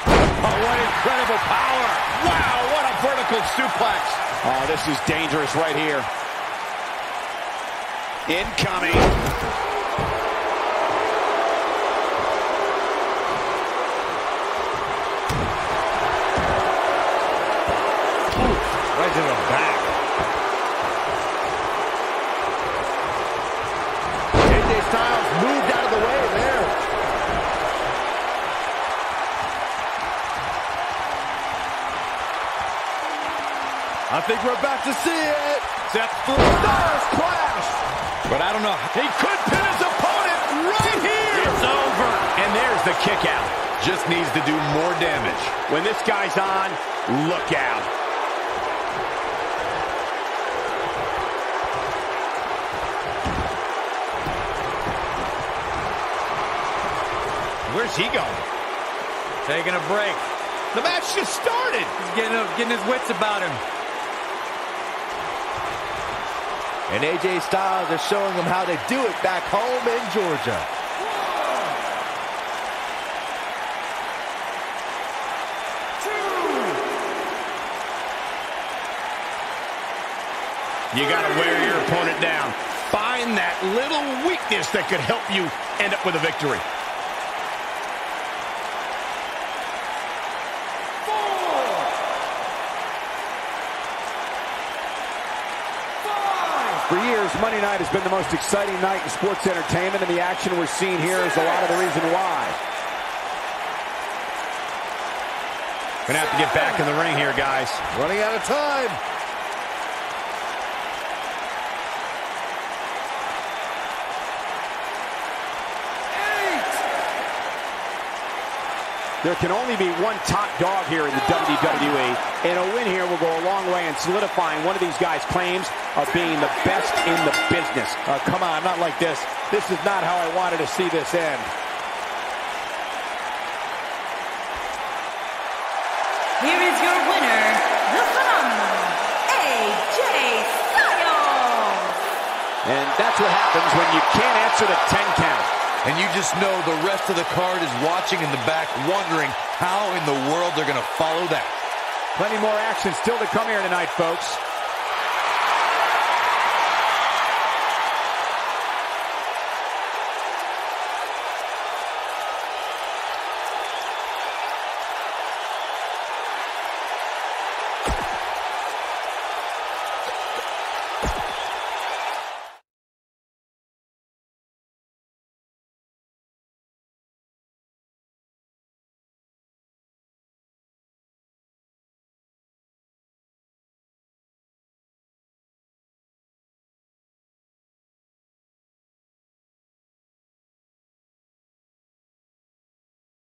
Oh, what incredible power. Wow, what a vertical suplex. Oh, this is dangerous right here. Incoming. I think we're about to see it. Seth Styles clash. But I don't know. He could pin his opponent right here. It's over. And there's the kick out. Just needs to do more damage. When this guy's on, look out. Where's he going? Taking a break. The match just started. He's getting, getting his wits about him. And AJ Styles is showing them how to do it back home in Georgia. You got to wear your opponent down. Find that little weakness that could help you end up with a victory. For years, Monday night has been the most exciting night in sports entertainment, and the action we're seeing here is a lot of the reason why. Gonna have to get back in the ring here, guys. Running out of time. There can only be one top dog here in the WWE, and a win here will go a long way in solidifying one of these guys' claims of being the best in the business. Oh, come on, not like this. This is not how I wanted to see this end. Here is your winner, the phenomenal AJ Styles. And that's what happens when you can't answer the 10 count. And you just know the rest of the card is watching in the back, wondering how in the world they're going to follow that. Plenty more action still to come here tonight, folks.